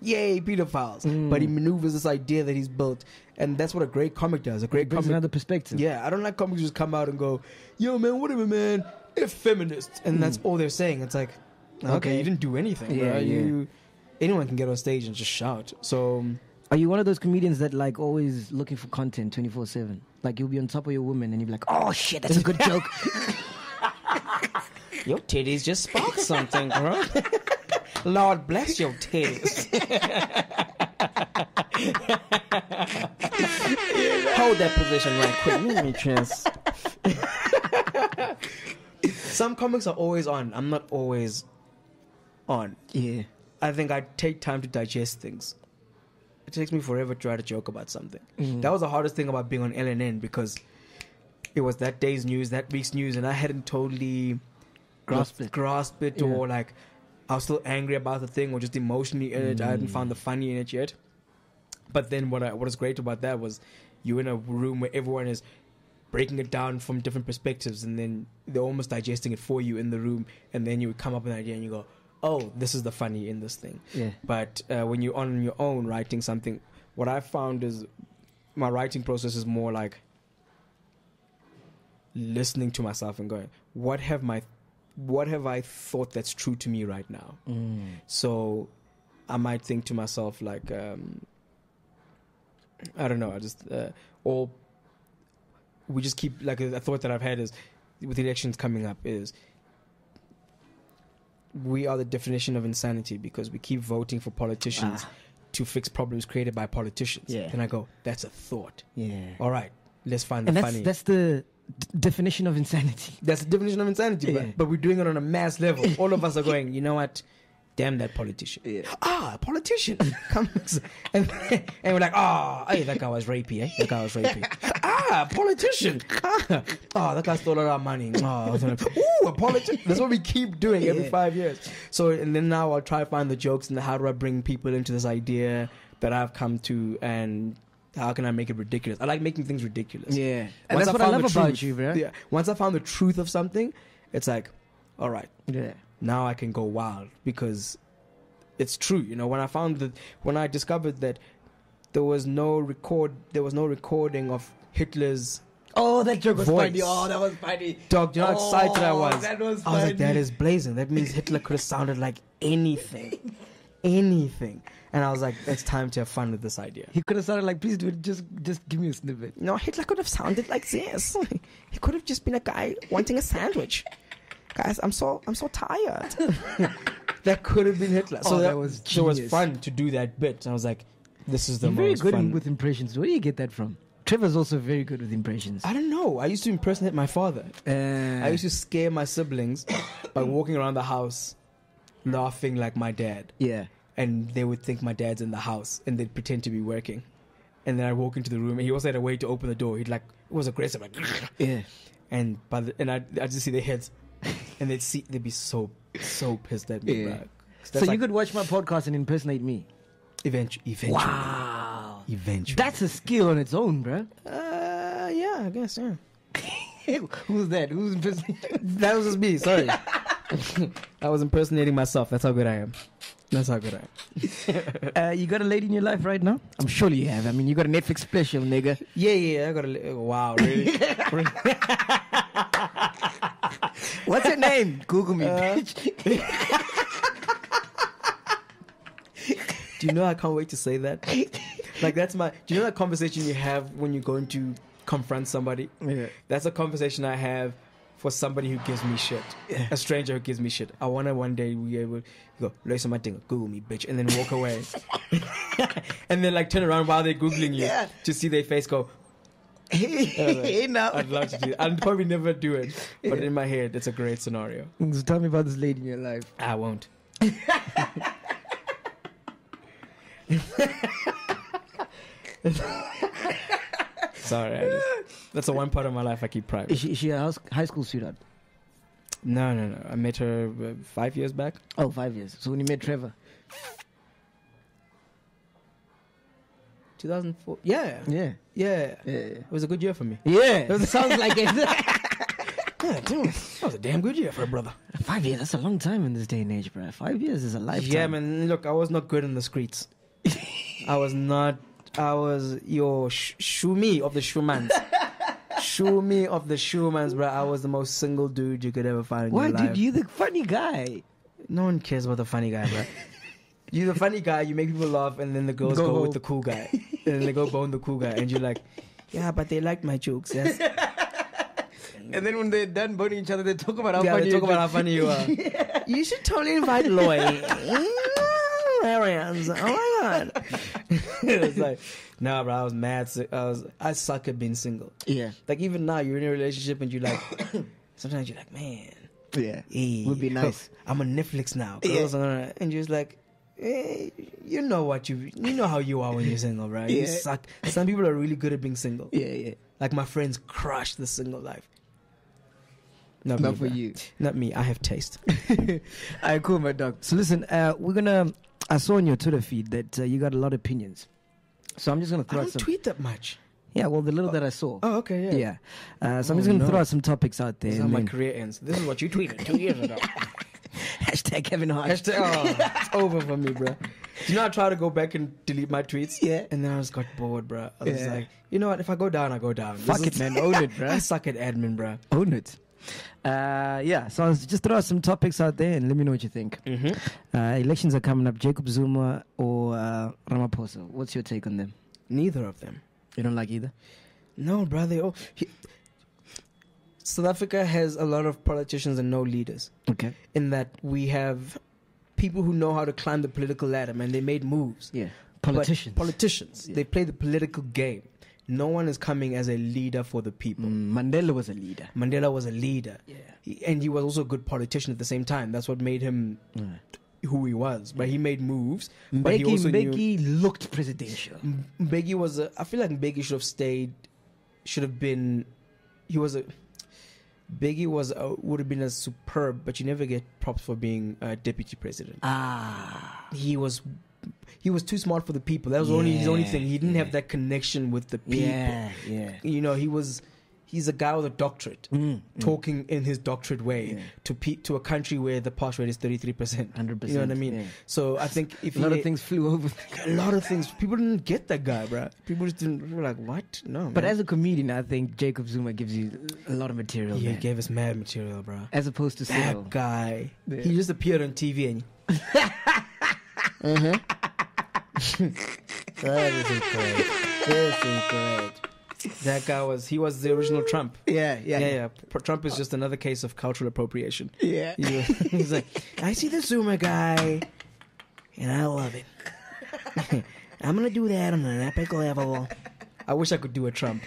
Speaker 3: "Yay, pedophiles!"
Speaker 2: Mm.
Speaker 3: But he maneuvers this idea that he's built, and that's what a great comic does. A great comic
Speaker 2: another perspective.
Speaker 3: yeah, I don't like comics just come out and go, "Yo, man, whatever, man, if feminists," and that's all they're saying. It's like, okay.
Speaker 2: Okay.
Speaker 3: you didn't do anything.
Speaker 2: Yeah, yeah.
Speaker 3: You, anyone can get on stage and just shout. So
Speaker 2: Are you one of those comedians that like always looking for content twenty four seven? Like you'll be on top of your woman and you'll be like, oh shit, that's a good joke.
Speaker 3: your titties just sparked something, bro. Lord bless your titties. Hold that position right quick. Let me just. Some comics are always on. I'm not always on.
Speaker 2: yeah.
Speaker 3: I think I take time to digest things. It takes me forever to write a joke about something. Mm-hmm. That was the hardest thing about being on LNN because it was that day's news, that week's news, and I hadn't totally
Speaker 2: Grasped it.
Speaker 3: grasped it
Speaker 2: Yeah.
Speaker 3: or like I was still angry about the thing or just emotionally in it. I hadn't found the mm. funny in it yet. But then what I, what was great about that was you're in a room where everyone is breaking it down from different perspectives and then they're almost digesting it for you in the room and then you would come up with an idea and you go, oh, this is the funny in this thing.
Speaker 2: Yeah.
Speaker 3: But uh, when you're on your own writing something, what I found is my writing process is more like listening to myself and going, what have my, what have I thought that's true to me right now?
Speaker 2: Mm.
Speaker 3: So I might think to myself like, um, I don't know, I just uh, or we just keep like a, a thought that I've had is with the elections coming up is we are the definition of insanity because we keep voting for politicians
Speaker 2: Ah.
Speaker 3: to fix problems created by politicians.
Speaker 2: Yeah.
Speaker 3: Then I go, that's a thought.
Speaker 2: Yeah.
Speaker 3: All right, let's find
Speaker 2: And
Speaker 3: the
Speaker 2: that's
Speaker 3: funny.
Speaker 2: that's the d- definition of insanity.
Speaker 3: That's the definition of insanity,
Speaker 2: Yeah.
Speaker 3: but, but we're doing it on a mass level. All of us are going, you know what? Damn that politician.
Speaker 2: Yeah.
Speaker 3: Ah, a politician. Come- and, and we're like, ah, hey, that guy was rapey, eh? That guy was rapey. ah, politician. Ah, oh, that guy stole all our money. Oh, ooh, a politician. That's what we keep doing every
Speaker 2: Yeah.
Speaker 3: five years. So, and then now I'll try to find the jokes and how do I bring people into this idea that I've come to and how can I make it ridiculous? I like making things ridiculous.
Speaker 2: Yeah. And
Speaker 3: Once
Speaker 2: that's what I
Speaker 3: found
Speaker 2: love about
Speaker 3: truth-
Speaker 2: you, bro.
Speaker 3: Yeah. Once I found the truth of something, it's like, all right,
Speaker 2: Yeah.
Speaker 3: now I can go wild because it's true. You know, when I found that, when I discovered that there was no record, there was no recording of Hitler's
Speaker 2: Oh, that joke was
Speaker 3: Voice.
Speaker 2: funny. Oh, that was funny.
Speaker 3: dog. Do you know how excited I
Speaker 2: Oh,
Speaker 3: was?
Speaker 2: that was
Speaker 3: I was like, that is blazing. That means Hitler could have sounded like anything, anything. And I was like, it's time to have fun with this idea.
Speaker 2: He could have sounded like, please do it. Just, just give me a snippet.
Speaker 3: No, Hitler could have sounded like this. He could have just been a guy wanting a sandwich. Guys, I'm so I'm so tired. that could have been Hitler. So
Speaker 2: Oh,
Speaker 3: that,
Speaker 2: that was
Speaker 3: so it was fun to do that bit. I was like, this is the
Speaker 2: You're very
Speaker 3: most
Speaker 2: good
Speaker 3: fun.
Speaker 2: with impressions. Where do you get that from? Trevor's also very good with impressions.
Speaker 3: I don't know. I used to impersonate my father.
Speaker 2: Uh,
Speaker 3: I used to scare my siblings by walking around the house, laughing like my dad,
Speaker 2: Yeah.
Speaker 3: and they would think my dad's in the house, and they'd pretend to be working. And then I walk into the room, and he also had a way to open the door. He'd like it was aggressive, like,
Speaker 2: Yeah.
Speaker 3: and by the, and I I just see their heads, and they'd see they'd be so so pissed at me.
Speaker 2: Yeah. So
Speaker 3: that's
Speaker 2: you
Speaker 3: like-
Speaker 2: could watch my podcast and impersonate me.
Speaker 3: eventually, eventually,
Speaker 2: Wow.
Speaker 3: Eventually.
Speaker 2: That's a skill on its own, bro.
Speaker 3: uh, yeah, I guess yeah.
Speaker 2: Who's that? Who's impersonating?
Speaker 3: That was just me. Sorry, I was impersonating myself. That's how good I am. That's how good I am.
Speaker 2: uh, you got a lady in your life right now? I'm sure you have. I mean, you got a Netflix special, nigga.
Speaker 3: Yeah, yeah, I got a. Wow, really? Really?
Speaker 2: What's her name? Google me,
Speaker 3: Uh,
Speaker 2: bitch.
Speaker 3: Do you know I can't wait to say that? Like that's my. Do you know that conversation you have when you're going to confront somebody?
Speaker 2: Yeah.
Speaker 3: That's a conversation I have for somebody who gives me shit.
Speaker 2: Yeah.
Speaker 3: A stranger who gives me shit. I want to one day be able to go, listen my thing, Google me, bitch, and then walk away. and then like turn around while they're Googling you
Speaker 2: Yeah.
Speaker 3: to see their face go,
Speaker 2: hey, now.
Speaker 3: I'd love to do that. I'd probably never do it. But in my head, it's a great scenario.
Speaker 2: So tell me about this lady in your life.
Speaker 3: I won't. Sorry, I just, that's the one part of my life I keep private.
Speaker 2: Is she, is she a house, high school student?
Speaker 3: No, no, no. I met her uh, five years back.
Speaker 2: Oh, five years. So when you met Trevor?
Speaker 3: 2004. Yeah,
Speaker 2: Yeah.
Speaker 3: yeah.
Speaker 2: Yeah.
Speaker 3: It was a good year for me.
Speaker 2: Yeah. It Sounds like it.
Speaker 3: Dude, that was a damn good year for a brother.
Speaker 2: five years, that's a long time in this day and age, bro. Five years is a lifetime.
Speaker 3: Yeah, man. Look, I was not good in the streets. I was not. I was your sh- shumi of the shumans. shumi of the shumans, bro. I was the most single dude you could ever find in
Speaker 2: Why,
Speaker 3: your life.
Speaker 2: dude? You the funny guy.
Speaker 3: No one cares about the funny guy, bro. You're the funny guy. You make people laugh, and then the girls
Speaker 2: Go
Speaker 3: go, with the cool guy, and then they go bone the cool guy, and you're like, yeah, but they like my jokes. Yes.
Speaker 2: And then when they're done boning each other, they talk about how
Speaker 3: yeah,
Speaker 2: funny
Speaker 3: they talk about how funny you are. you should totally invite Loy. Oh my god. it was like, nah, bro. I was mad. I was. I suck at being single.
Speaker 2: Yeah.
Speaker 3: Like even now, you're in a relationship, and you're like, sometimes you're like, man.
Speaker 2: Yeah.
Speaker 3: Hey,
Speaker 2: Would be nice.
Speaker 3: I'm on Netflix now.
Speaker 2: Yeah.
Speaker 3: Girls are- And you're just like, eh, you know what you you know how you are when you're single, right? You suck. Some people are really good at being single.
Speaker 2: Yeah, yeah.
Speaker 3: Like my friends crush the single life. Not,
Speaker 2: Not
Speaker 3: me,
Speaker 2: for
Speaker 3: bro.
Speaker 2: you.
Speaker 3: Not me. I have taste.
Speaker 2: All right, cool, my dog. So listen, uh, we're gonna. I saw on your Twitter feed that uh, you got a lot of opinions. So I'm just gonna
Speaker 3: I
Speaker 2: throw out
Speaker 3: don't
Speaker 2: some.
Speaker 3: tweet that much.
Speaker 2: Yeah, well, the little that I saw.
Speaker 3: Oh, okay, yeah.
Speaker 2: yeah. Uh, so I'm
Speaker 3: Oh,
Speaker 2: just gonna
Speaker 3: no.
Speaker 2: throw out some topics out there.
Speaker 3: This is how my career ends. This is what you tweeted two years ago.
Speaker 2: Hashtag Kevin Hart.
Speaker 3: Hashtag, oh, it's over for me, bro. You know I try to go back and delete my tweets?
Speaker 2: Yeah.
Speaker 3: And then I just got bored, bro. I was
Speaker 2: Yeah.
Speaker 3: like, you know what? If I go down, I go down.
Speaker 2: Fuck
Speaker 3: This
Speaker 2: it,
Speaker 3: is-
Speaker 2: man. Own it, bro.
Speaker 3: I suck at admin, bro.
Speaker 2: Own it. Uh, yeah, so I'll just throw out some topics out there and let me know what you think.
Speaker 3: Mm-hmm.
Speaker 2: Uh, elections are coming up. Jacob Zuma or uh, Ramaphosa. What's your take on them?
Speaker 3: Neither of them.
Speaker 2: You don't like either?
Speaker 3: No, brother. All. He, South Africa has a lot of politicians and no leaders.
Speaker 2: Okay.
Speaker 3: In that we have people who know how to climb the political ladder, and They made moves.
Speaker 2: Yeah.
Speaker 3: But
Speaker 2: Politicians.
Speaker 3: Politicians.
Speaker 2: Yeah.
Speaker 3: They play the political game. No one is coming as a leader for the people.
Speaker 2: Mm, Mandela was a leader.
Speaker 3: Mandela was a leader.
Speaker 2: Yeah.
Speaker 3: He- and he was also a good politician at the same time. That's what made him who he was. But he made moves. But he
Speaker 2: Mbeki,
Speaker 3: knew
Speaker 2: looked presidential.
Speaker 3: Mbeki was a. I feel like Mbeki should have stayed. Should have been. He was a. Mbeki was a, would have been a superb, but you never get props for being a deputy president.
Speaker 2: Ah.
Speaker 3: He was. He was too smart for the people. That was only his only thing. He didn't
Speaker 2: yeah.
Speaker 3: have that connection with the people.
Speaker 2: Yeah. Yeah.
Speaker 3: You know, he was. He's a guy with a doctorate,
Speaker 2: Mm, mm.
Speaker 3: talking in his doctorate way
Speaker 2: Yeah.
Speaker 3: to pe- to a country where the pass rate is thirty three percent.
Speaker 2: 100%.
Speaker 3: You know what I mean?
Speaker 2: yeah.
Speaker 3: So I think if
Speaker 2: A lot
Speaker 3: he,
Speaker 2: of things flew over.
Speaker 3: a lot of things. People didn't get that guy, bro. People just didn't. Were like, what? No.
Speaker 2: But
Speaker 3: man.
Speaker 2: as a comedian, I think Jacob Zuma gives you a lot of material.
Speaker 3: he
Speaker 2: man.
Speaker 3: gave us mad material, bro.
Speaker 2: as opposed to Cyril.
Speaker 3: That guy.
Speaker 2: Yeah.
Speaker 3: He just appeared on TV and. Mm-hmm. This is great. This is great. That guy was. He was the original Trump.
Speaker 2: Yeah, yeah,
Speaker 3: Yeah, yeah. Trump is just another case of cultural appropriation.
Speaker 2: yeah.
Speaker 3: He He's like, I see the Zuma guy, and I love it. I'm gonna do that on an epic level. I wish I could do a Trump.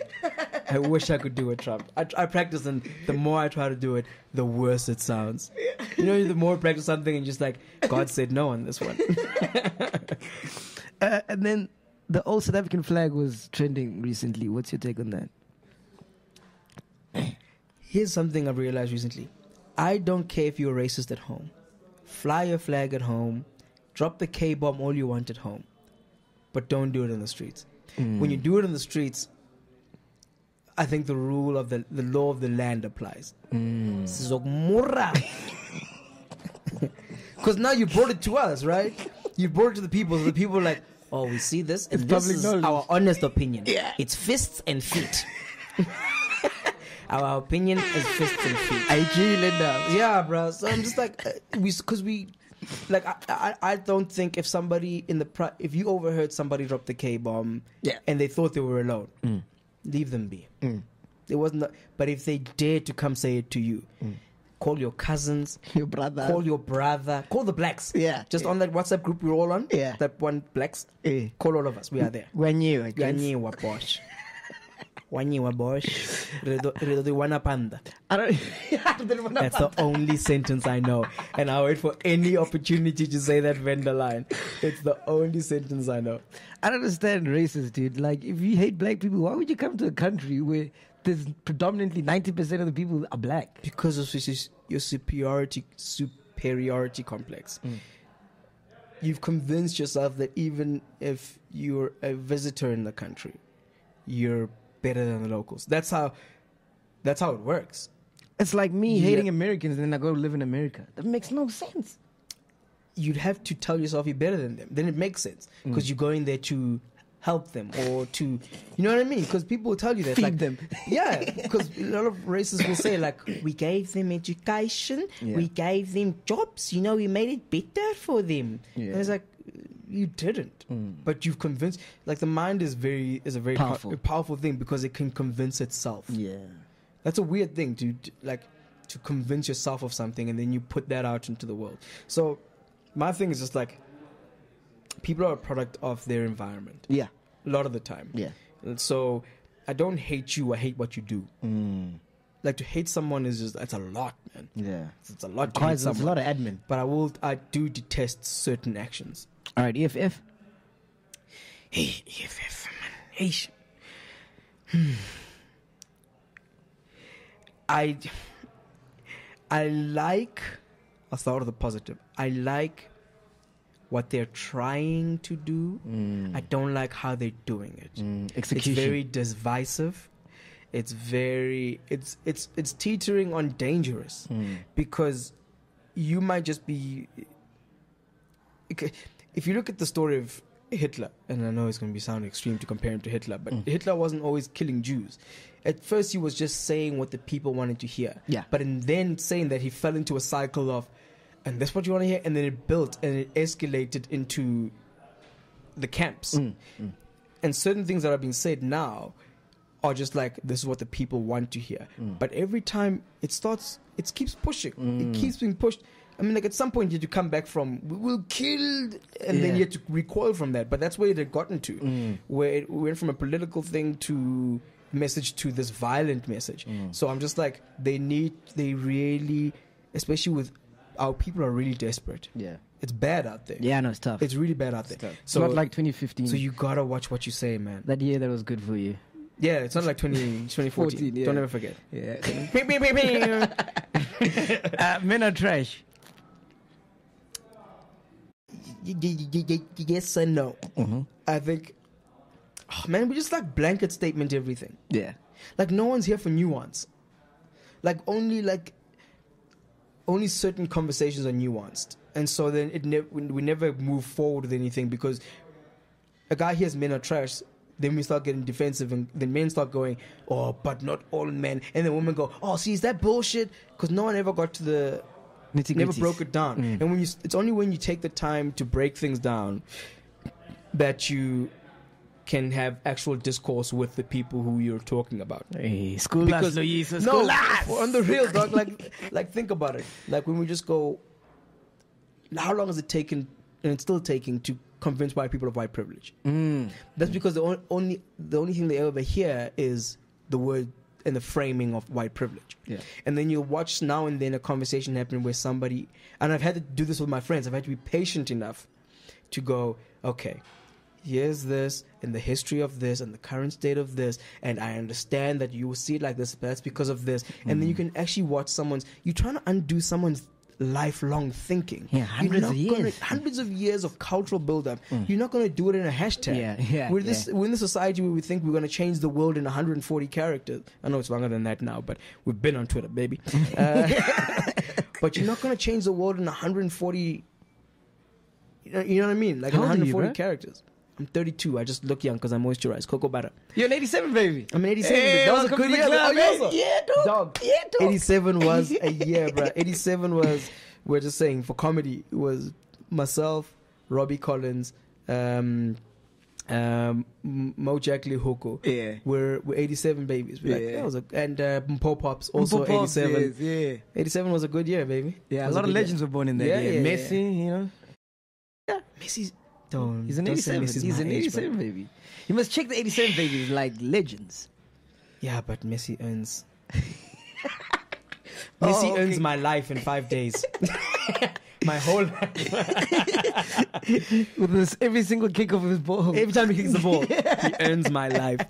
Speaker 3: I wish I could do a Trump. I, I practice, and the more I try to do it, the worse it sounds. You know, the more I practice something, and just like God said no on this one.
Speaker 2: Uh, and then the old South African flag was trending recently. What's your take on that?
Speaker 3: Here's something I've realized recently. I don't care if you're racist at home. Fly your flag at home. Drop the K bomb all you want at home. But don't do it in the streets. When you do it in the streets, I think the rule of the the law of the land applies. Sizokmura. Because now you brought it to us, right? You brought it to the people, so the people are like, oh, we see this, and
Speaker 2: It's
Speaker 3: this
Speaker 2: public
Speaker 3: is
Speaker 2: knowledge.
Speaker 3: our honest opinion.
Speaker 2: Yeah.
Speaker 3: It's fists and feet. our opinion is fists and feet.
Speaker 2: I actually let.
Speaker 3: Yeah, bro. So I'm just like, uh, we, because we, like, I, I, I don't think if somebody in the, pri- if you overheard somebody drop the K bomb,
Speaker 2: Yeah.
Speaker 3: and they thought they were alone,
Speaker 2: Mm.
Speaker 3: Leave them be.
Speaker 2: Mm.
Speaker 3: It wasn't, a- but if they dare to come say it to you, call your cousins,
Speaker 2: Your brother.
Speaker 3: call your brother, call the blacks.
Speaker 2: Yeah.
Speaker 3: Just on that WhatsApp group we're all on.
Speaker 2: Yeah.
Speaker 3: That one blacks.
Speaker 2: Eh.
Speaker 3: Call all of us. We are there.
Speaker 2: When you, I
Speaker 3: We are
Speaker 2: guess.
Speaker 3: new, Bosch. Wanyiwa bosh. Redo redo de wana panda.
Speaker 2: I don't.
Speaker 3: That's the only sentence I know. And I wait for any opportunity to say that vendor line. It's the only sentence I know.
Speaker 2: I don't understand races, dude. Like, if you hate black people, why would you come to a country where there's predominantly ninety percent of the people are black?
Speaker 3: Because of your superiority superiority complex. Mm. You've convinced yourself that even if you're a visitor in the country, you're better than the locals. That's how that's how it works.
Speaker 2: It's like me
Speaker 3: Yeah.
Speaker 2: hating Americans and then I go live in America. That makes no sense.
Speaker 3: you'd have to tell yourself you're better than them. Then it makes sense mm. because you're going there to help them or to, you know what I mean? Because people will tell you that.
Speaker 2: Feed
Speaker 3: like,
Speaker 2: them.
Speaker 3: Yeah, because a lot of races will say like, we gave them education,
Speaker 2: Yeah.
Speaker 3: we gave them jobs. You know, we made it better for them.
Speaker 2: Yeah.
Speaker 3: And it's like. You didn't, hmm. but you've convinced. Like the mind is very is a very pow-
Speaker 2: Powerful.
Speaker 3: powerful thing because it can convince itself.
Speaker 2: Yeah.
Speaker 3: That's a weird thing to, like to convince yourself of something and then you put that out into the world. So my thing is just like people are a product of their environment
Speaker 2: Yeah.
Speaker 3: a lot of the time.
Speaker 2: Yeah.
Speaker 3: And so I don't hate you, I hate what you do. Hmm. Like to hate someone is just that's a lot, man.
Speaker 2: Yeah.
Speaker 3: It's, it's a lot to
Speaker 2: Quite,
Speaker 3: hate
Speaker 2: it's a
Speaker 3: someone.
Speaker 2: lot of admin.
Speaker 3: but I will I do detest certain actions.
Speaker 2: All right, EFF.
Speaker 3: Hey, EFF, man. Hey. Hmm. I I like I'll start with the positive. I like what they're trying to do. I don't like how they're doing it.
Speaker 2: Mm, execution.
Speaker 3: It's very divisive. It's very it's it's it's teetering on dangerous
Speaker 2: Mm.
Speaker 3: because you might just be Okay, if you look at the story of Hitler, and I know it's going to be sound extreme to compare him to Hitler, but
Speaker 2: Mm.
Speaker 3: Hitler wasn't always killing Jews. At first, he was just saying what the people wanted to hear.
Speaker 2: Yeah.
Speaker 3: But in then saying that, he fell into a cycle of, and that's what you want to hear, and then it built and it escalated into the camps.
Speaker 2: Mm.
Speaker 3: And certain things that are being said now are just like this is what the people want to hear.
Speaker 2: Mm.
Speaker 3: But every time it starts, it keeps pushing. It keeps being pushed. I mean, like at some point you had to come back from we will kill, and then you had to recoil from that. But that's where it had gotten to,
Speaker 2: Mm.
Speaker 3: where it went from a political thing to message to this violent message.
Speaker 2: Mm.
Speaker 3: So I'm just like, they need, they really, especially with our people are really desperate.
Speaker 2: Yeah.
Speaker 3: It's bad out there.
Speaker 2: Yeah, no, it's tough.
Speaker 3: It's really bad out there.
Speaker 2: It's
Speaker 3: So
Speaker 2: not like 2015.
Speaker 3: so you gotta watch what you say, man.
Speaker 2: that year that was good for you.
Speaker 3: Yeah, it's not like 20, 2014.
Speaker 2: 14, yeah.
Speaker 3: Don't ever forget.
Speaker 2: Yeah. uh, men are trash.
Speaker 3: yes and no.
Speaker 2: Mm-hmm.
Speaker 3: I think, oh, man, we just like blanket statement everything.
Speaker 2: Yeah.
Speaker 3: Like no one's here for nuance. Like only like only certain conversations are nuanced, and so then it ne- we we never move forward with anything because a guy hears men are trash. Then we start getting defensive, and the men start going, "Oh, but not all men." And the women go, "Oh, see, is that bullshit?" Because no one ever got to the never broke it down.
Speaker 2: Mm.
Speaker 3: And when you, it's only when you take the time to break things down that you can have actual discourse with the people who you're talking about.
Speaker 2: Hey, school
Speaker 3: Because-
Speaker 2: us, Loyiso.
Speaker 3: No,
Speaker 2: School
Speaker 3: on the real dog, like, like think about it. Like when we just go, how long has it taken, and it's still taking to convince white people of white privilege?
Speaker 2: Mm.
Speaker 3: That's because the on- only the only thing they ever hear is the word and the framing of white privilege.
Speaker 2: Yeah.
Speaker 3: And then you'll watch now and then a conversation happen where somebody, and I've had to do this with my friends, I've had to be patient enough to go, okay, here's this and the history of this and the current state of this, and I understand that you will see it like this, but that's because of this. And then you can actually watch someone's, you're trying to undo someone's lifelong thinking.
Speaker 2: Yeah, hundreds of
Speaker 3: gonna-
Speaker 2: years.
Speaker 3: hundreds of years of cultural buildup. You're not going to do it in a hashtag.
Speaker 2: Yeah, yeah,
Speaker 3: We're this
Speaker 2: yeah.
Speaker 3: we're in the society where we think we're going to change the world in 140 characters. I know it's longer than that now, but we've been on Twitter, baby. Uh, but you're not going to change the world in 140. You know, you know what I mean? Like
Speaker 2: How
Speaker 3: in
Speaker 2: old are you,
Speaker 3: 140 characters. I'm 32. I just look young because I moisturize. Cocoa butter.
Speaker 2: You're an 87, baby.
Speaker 3: I'm an 87.
Speaker 2: Hey,
Speaker 3: that was a good year.
Speaker 2: club,
Speaker 3: Oh,
Speaker 2: eh? Yeah, dog.
Speaker 3: Dog.
Speaker 2: Yeah, dog.
Speaker 3: 87 was a year, bro. 87 was, we're just saying, for comedy, it was myself, Robbie Collins, um, um, Mojak Lehoko.
Speaker 2: Yeah.
Speaker 3: We're, we're 87 babies. We're like,
Speaker 2: Yeah.
Speaker 3: that was a, and uh, Mpho Popps, also
Speaker 2: Pop
Speaker 3: 87.
Speaker 2: yes, yeah.
Speaker 3: 87 was a good year, baby.
Speaker 2: Yeah, a lot of
Speaker 3: good year.
Speaker 2: legends were born in that
Speaker 3: Yeah,
Speaker 2: year.
Speaker 3: yeah,
Speaker 2: Messi, you know.
Speaker 3: Yeah, Messi's. Don't.
Speaker 2: He's an
Speaker 3: don't
Speaker 2: 87. He's an
Speaker 3: age,
Speaker 2: 87, baby. You must check the 87 babies like legends.
Speaker 3: Yeah, but Messi earns.
Speaker 2: Oh,
Speaker 3: Messi
Speaker 2: okay.
Speaker 3: earns my life in five days. my whole life.
Speaker 2: With this, every single kick of his ball.
Speaker 3: Every time he kicks the ball, he earns my life.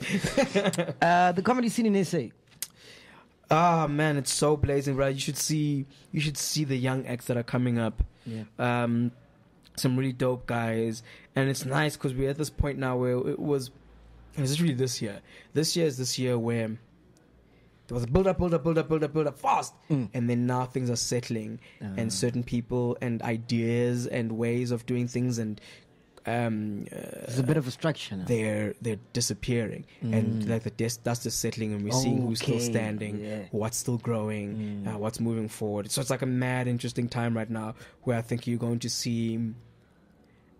Speaker 2: Uh, the comedy scene in SA.
Speaker 3: Ah man, it's so blazing, bro. You should see you should see the young acts that are coming up.
Speaker 2: Yeah.
Speaker 3: Um some really dope guys. And it's nice because we're at this point now where it was it was really this year. This year is this year where there was a build up, build up, build up, build up, build up fast.
Speaker 2: Mm.
Speaker 3: And then now things are settling
Speaker 2: Ah.
Speaker 3: and certain people and ideas and ways of doing things and um uh,
Speaker 2: There's a bit of a structure now.
Speaker 3: they're they're disappearing and
Speaker 2: Mm.
Speaker 3: like the dust, dust is settling and we're seeing who's still standing
Speaker 2: yeah.
Speaker 3: what's still growing
Speaker 2: Mm.
Speaker 3: uh, what's moving forward so it's like a mad interesting time right now where i think you're going to see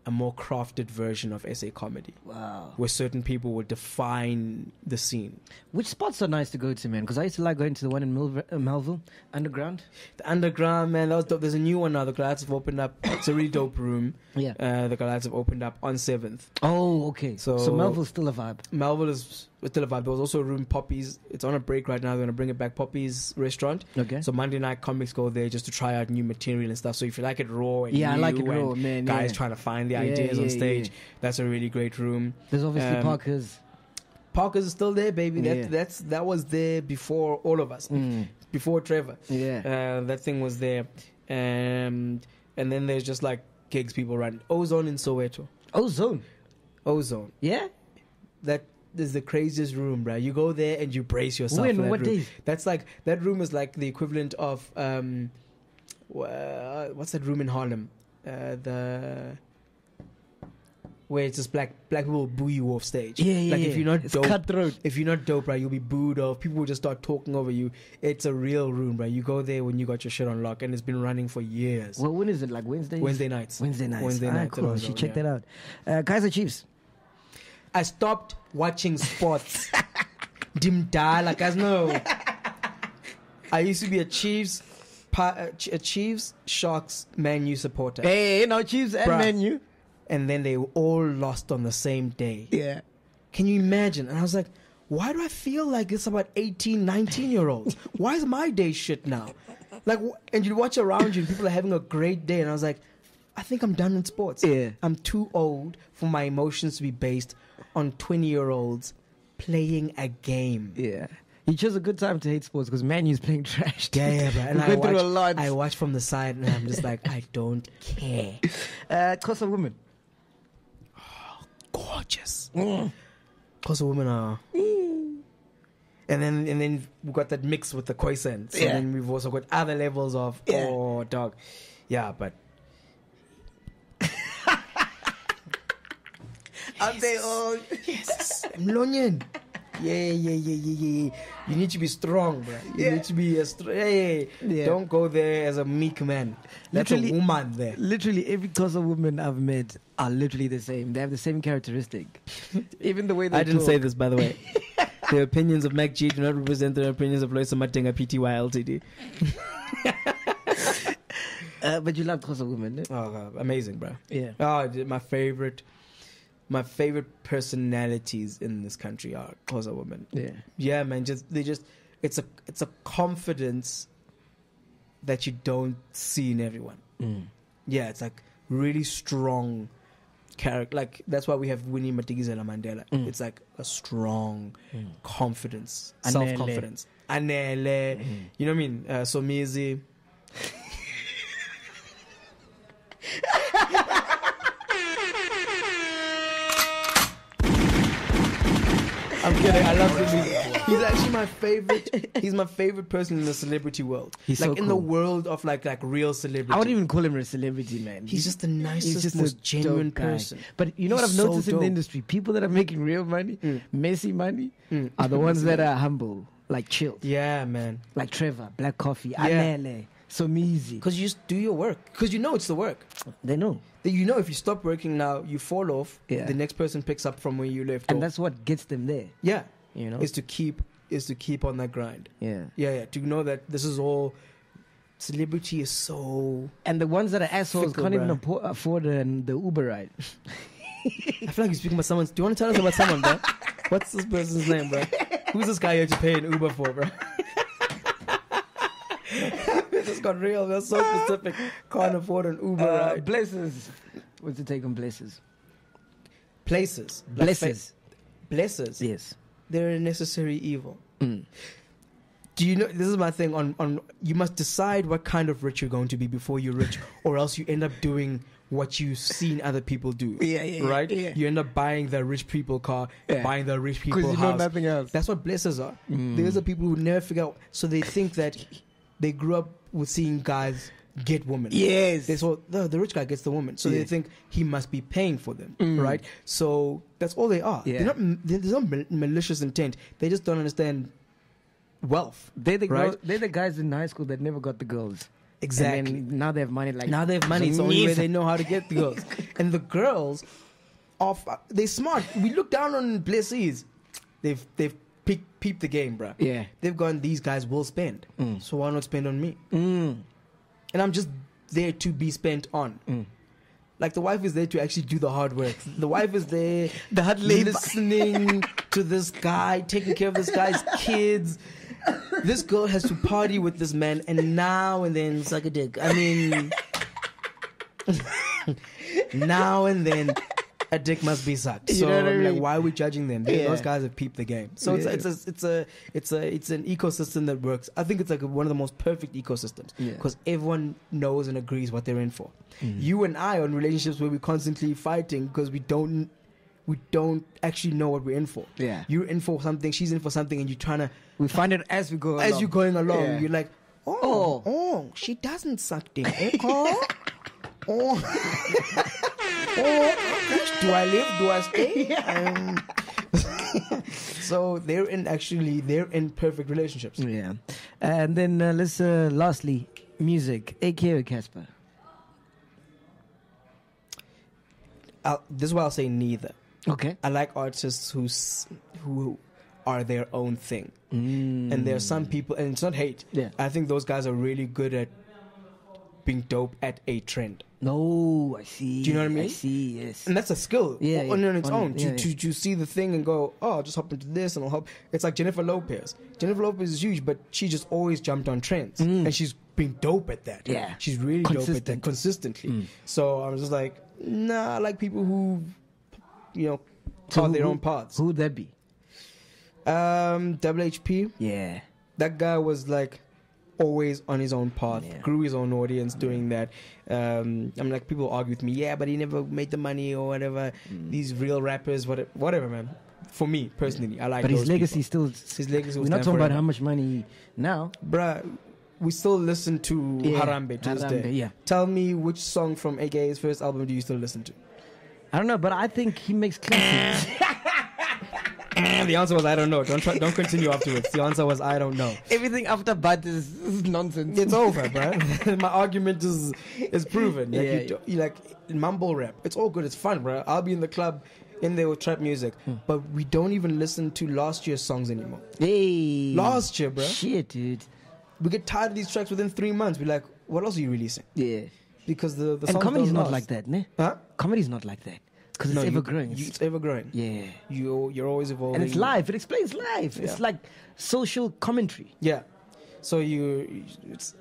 Speaker 3: a more crafted version of SA comedy
Speaker 2: Wow.
Speaker 3: where certain people will define the scene
Speaker 2: Which spots are nice to go to, man? Because I used to like going to the one in Milv- uh, Melville, Underground.
Speaker 3: the underground man that was dope there's a new one now the Galads have opened up it's a really dope room
Speaker 2: Yeah.
Speaker 3: uh, the Galads have opened up on 7th
Speaker 2: Oh, okay. So,
Speaker 3: So-
Speaker 2: so Melville's still a vibe.
Speaker 3: Melville is still a vibe there was also a room Poppies it's on a break right now they're going to bring it back Poppies restaurant
Speaker 2: Okay.
Speaker 3: So Monday night comics go there just to try out new material and stuff. So if you like it raw and
Speaker 2: yeah, I like it raw, man.
Speaker 3: guys
Speaker 2: yeah.
Speaker 3: trying to find the
Speaker 2: Yeah,
Speaker 3: ideas on stage,
Speaker 2: yeah.
Speaker 3: that's a really great room.
Speaker 2: There's obviously
Speaker 3: um,
Speaker 2: Parker's.
Speaker 3: Parker's is still there, baby. That
Speaker 2: Yeah.
Speaker 3: that's that was there before all of us,
Speaker 2: Mm.
Speaker 3: before Trevor.
Speaker 2: Yeah.
Speaker 3: Uh, that thing was there, um, and then there's just like gigs people run. Ozone in Soweto.
Speaker 2: Ozone.
Speaker 3: Ozone.
Speaker 2: Yeah.
Speaker 3: That is the craziest room, bro. You go there and you brace yourself.
Speaker 2: When?
Speaker 3: for that
Speaker 2: What
Speaker 3: room.
Speaker 2: days?
Speaker 3: That's like that room is like the equivalent of um, wha- what's that room in Harlem? Uh, the where it's just black black people will boo you off stage.
Speaker 2: Yeah, yeah.
Speaker 3: Like
Speaker 2: yeah.
Speaker 3: if you're not
Speaker 2: it's
Speaker 3: dope,
Speaker 2: cutthroat.
Speaker 3: if you're not dope, right, you'll be booed off. People will just start talking over you. It's a real room, right? You go there when you got your shit on lock, and it's been running for years.
Speaker 2: Well, when is it? Like Wednesday?
Speaker 3: Wednesday nights.
Speaker 2: Wednesday nights.
Speaker 3: Wednesday
Speaker 2: Alright,
Speaker 3: nights at
Speaker 2: cool. She checked
Speaker 3: yeah.
Speaker 2: that out. Uh, Kaiser Chiefs.
Speaker 3: I stopped watching sports. Dimdala, guys, no. I know. I used to be a Chiefs, pa- uh, a Chiefs, Sharks, Man U supporter,
Speaker 2: Hey, no Chiefs and
Speaker 3: Bruh.
Speaker 2: Man U.
Speaker 3: and then they were all lost on the same day.
Speaker 2: Yeah.
Speaker 3: Can you imagine? And I was like, why do I feel like it's about 18, 19 year olds? Why is my day shit now? Like, and you watch around you, and people are having a great day, and I was like, I think I'm done with sports.
Speaker 2: Yeah.
Speaker 3: I'm too old for my emotions to be based on 20 year olds playing a game.
Speaker 2: Yeah. He chose a good time to hate sports because Man U's playing trash.
Speaker 3: Yeah, yeah, bro. And I
Speaker 2: through
Speaker 3: watch,
Speaker 2: a lot.
Speaker 3: I watch from the side, and I'm just like, I don't care.
Speaker 2: Uh, Xhosa women.
Speaker 3: Gorgeous.
Speaker 2: Mm.
Speaker 3: Because women are. And then and then we got that mix with the Khoisan. So
Speaker 2: Yeah.
Speaker 3: then we've also got other levels of
Speaker 2: Yeah.
Speaker 3: oh dog. Yeah, but
Speaker 2: Are they all?
Speaker 3: yes, Mlonyen. Yeah, yeah, yeah, yeah, yeah. You need to be strong, bro. You
Speaker 2: Yeah.
Speaker 3: need to be a str- hey,
Speaker 2: Yeah.
Speaker 3: Don't go there as a meek man. That's
Speaker 2: Literally-
Speaker 3: a woman there.
Speaker 2: Literally every Xhosa woman I've met are literally the same. They have the same characteristic. Even the way they
Speaker 3: I didn't
Speaker 2: talk.
Speaker 3: say this, by the way. the opinions of MacG do not represent the opinions of Loyiso Madinga Pty Ltd.
Speaker 2: Uh, but you love Xhosa women. eh?
Speaker 3: Oh, God, amazing, bro.
Speaker 2: Yeah.
Speaker 3: Oh, my favorite, my favorite personalities in this country are Xhosa women.
Speaker 2: Yeah.
Speaker 3: Yeah, man. Just they just it's a it's a confidence that you don't see in everyone.
Speaker 2: Mm.
Speaker 3: Yeah, it's like really strong character. Like that's why we have Winnie Madikizela Mandela.
Speaker 2: Mm.
Speaker 3: It's like a strong
Speaker 2: Mm.
Speaker 3: confidence, self confidence. Anele,
Speaker 2: Mm.
Speaker 3: you know what I mean? Uh, Somizi. Kidding. I love Somizi. He's actually my favorite. He's my favorite person in the celebrity world.
Speaker 2: He's
Speaker 3: like
Speaker 2: so
Speaker 3: in the world of like like real celebrity.
Speaker 2: I wouldn't even call him a celebrity, man.
Speaker 3: He's just the nicest,
Speaker 2: just a
Speaker 3: most genuine person.
Speaker 2: But you know what I've
Speaker 3: He's so
Speaker 2: noticed in the industry? People that are making real money,
Speaker 3: Mm.
Speaker 2: messy money,
Speaker 3: Mm.
Speaker 2: are the ones that are humble, like chilled,
Speaker 3: Yeah, man.
Speaker 2: like Trevor, Black Coffee,
Speaker 3: Yeah.
Speaker 2: Anele, Somizi.
Speaker 3: Because you just do your work. Because you know it's the work.
Speaker 2: They know,
Speaker 3: That you know if you stop working now, you fall off.
Speaker 2: Yeah.
Speaker 3: The next person picks up from where you left
Speaker 2: and
Speaker 3: off.
Speaker 2: that's what gets them there.
Speaker 3: yeah,
Speaker 2: You know,
Speaker 3: is to keep is to keep on that grind.
Speaker 2: yeah.
Speaker 3: Yeah, yeah. To know that this is all celebrity is so.
Speaker 2: And the ones that are assholes
Speaker 3: Fickle,
Speaker 2: can't even
Speaker 3: bruh.
Speaker 2: afford uh, the Uber ride.
Speaker 3: I feel like you're speaking about someone. Do you want to tell us about someone, bro? What's this person's name, bro? Who's this guy here to pay an Uber for, bro? just got real. That's so specific. Can't afford an Uber
Speaker 2: Uh,
Speaker 3: ride.
Speaker 2: blesses. What's it take on blesses?
Speaker 3: Places. Like
Speaker 2: Blesses.
Speaker 3: blesses.
Speaker 2: Yes.
Speaker 3: They're a necessary evil.
Speaker 2: Mm.
Speaker 3: Do you know? This is my thing. On on, you must decide what kind of rich you're going to be before you're rich, or else you end up doing what you've seen other people do.
Speaker 2: Yeah, yeah,
Speaker 3: right.
Speaker 2: yeah.
Speaker 3: You end up buying the rich people car,
Speaker 2: Yeah.
Speaker 3: buying the rich people
Speaker 2: Because you know
Speaker 3: house.
Speaker 2: nothing else.
Speaker 3: That's what blessers are.
Speaker 2: Mm.
Speaker 3: These are people who never figure out. So they think that they grew up with seeing guys get women.
Speaker 2: Yes.
Speaker 3: They saw the, the rich guy gets the woman, so they think he must be paying for them,
Speaker 2: Mm.
Speaker 3: right? So that's all they are.
Speaker 2: Yeah.
Speaker 3: They're not. There's no malicious intent. They just don't understand wealth.
Speaker 2: They're the
Speaker 3: Right.
Speaker 2: girl, they're the guys in high school that never got the girls.
Speaker 3: Exactly.
Speaker 2: Now they have money. Like
Speaker 3: now they have money. It's the only way they know how to get the girls. and the girls, are f- they smart. We look down on blessees. They've they've peep, peeped the game, bruh.
Speaker 2: Yeah.
Speaker 3: They've gone. These guys will spend.
Speaker 2: Mm.
Speaker 3: So why not spend on me?
Speaker 2: Mm.
Speaker 3: And I'm just there to be spent on.
Speaker 2: Mm.
Speaker 3: Like the wife is there to actually do the hard work. The wife is there,
Speaker 2: The hard labor.
Speaker 3: listening to this guy, taking care of this guy's kids. This girl has to party with this man, and now and then suck a dick. I mean, now and then a dick must be sucked.
Speaker 2: You
Speaker 3: So
Speaker 2: know what I
Speaker 3: I'm like,
Speaker 2: mean?
Speaker 3: why are we judging them? They-
Speaker 2: Yeah.
Speaker 3: Those guys have peeped the game. So
Speaker 2: Yeah.
Speaker 3: it's, it's a it's a it's a it's an ecosystem that works. I think it's like one of the most perfect ecosystems
Speaker 2: Yeah.
Speaker 3: because everyone knows and agrees what they're in for.
Speaker 2: Mm.
Speaker 3: You and I on relationships where we're constantly fighting because we don't we don't actually know what we're in for.
Speaker 2: Yeah.
Speaker 3: You're in for something, she's in for something, and you're trying to
Speaker 2: We find it as we go.
Speaker 3: as
Speaker 2: along.
Speaker 3: you're going along,
Speaker 2: Yeah.
Speaker 3: you're like, oh,
Speaker 2: Oh.
Speaker 3: oh, she doesn't suck dick. eh? oh, oh, do I live? Do I stay? Um, so they're in actually they're in perfect relationships.
Speaker 2: Yeah. And then uh, let's uh, lastly, music. AK or Cassper?
Speaker 3: I'll, this is why I'll say neither.
Speaker 2: Okay.
Speaker 3: I like artists who who are their own thing,
Speaker 2: Mm.
Speaker 3: and there are some people, and it's not hate.
Speaker 2: Yeah.
Speaker 3: I think those guys are really good at being dope at a trend.
Speaker 2: No, I see.
Speaker 3: Do you know what I mean?
Speaker 2: I see. Yes.
Speaker 3: And that's a skill
Speaker 2: Yeah,
Speaker 3: on,
Speaker 2: yeah.
Speaker 3: on its
Speaker 2: On-
Speaker 3: own to,
Speaker 2: yeah,
Speaker 3: to,
Speaker 2: yeah.
Speaker 3: to see the thing and go, oh, I'll just hop into this and I'll hop. It's like Jennifer Lopez. Jennifer Lopez is huge, but she just always jumped on trends.
Speaker 2: Mm.
Speaker 3: And she's been dope at that.
Speaker 2: Yeah.
Speaker 3: She's really dope at that consistently.
Speaker 2: Mm.
Speaker 3: So I was just like, nah, I like people who, you know,
Speaker 2: So
Speaker 3: their
Speaker 2: who-
Speaker 3: own paths.
Speaker 2: Who would that be?
Speaker 3: Um, WHP,
Speaker 2: Yeah.
Speaker 3: that guy was like always on his own path,
Speaker 2: Yeah.
Speaker 3: grew his own audience doing that. Um, I'm like, people argue with me, yeah, but he never made the money or whatever.
Speaker 2: Mm.
Speaker 3: These real rappers, whatever, whatever, man. For me personally, I like.
Speaker 2: but his legacy
Speaker 3: people.
Speaker 2: still.
Speaker 3: His legacy.
Speaker 2: We're not talking about how much money now.
Speaker 3: bruh. We still listen to
Speaker 2: Yeah,
Speaker 3: Harambe to this
Speaker 2: Harambe,
Speaker 3: day.
Speaker 2: yeah.
Speaker 3: Tell me which song from AKA's first album do you still listen to?
Speaker 2: I don't know, but I think he makes classics.
Speaker 3: the answer was I don't know. Don't try, don't continue afterwards. The answer was I don't know.
Speaker 2: Everything after Bud is, is nonsense.
Speaker 3: It's over, bro. My argument is is proven. Like,
Speaker 2: Yeah.
Speaker 3: you, do- you like mumble rap. It's all good. It's fun, bro. I'll be in the club in there with trap music,
Speaker 2: Hmm.
Speaker 3: but we don't even listen to last year's songs anymore.
Speaker 2: Hey.
Speaker 3: Last year, bro.
Speaker 2: Shit, dude.
Speaker 3: We get tired of these tracks within three months. We're like, what else are you releasing?
Speaker 2: Yeah.
Speaker 3: Because the the
Speaker 2: and comedy's not
Speaker 3: last.
Speaker 2: like that, ne?
Speaker 3: Huh?
Speaker 2: Comedy's not like that. Because it's
Speaker 3: No,
Speaker 2: ever growing. It's-
Speaker 3: it's ever growing.
Speaker 2: yeah.
Speaker 3: You you're always evolving.
Speaker 2: And it's live. It explains life. It's like social commentary.
Speaker 3: Yeah. So you, it's.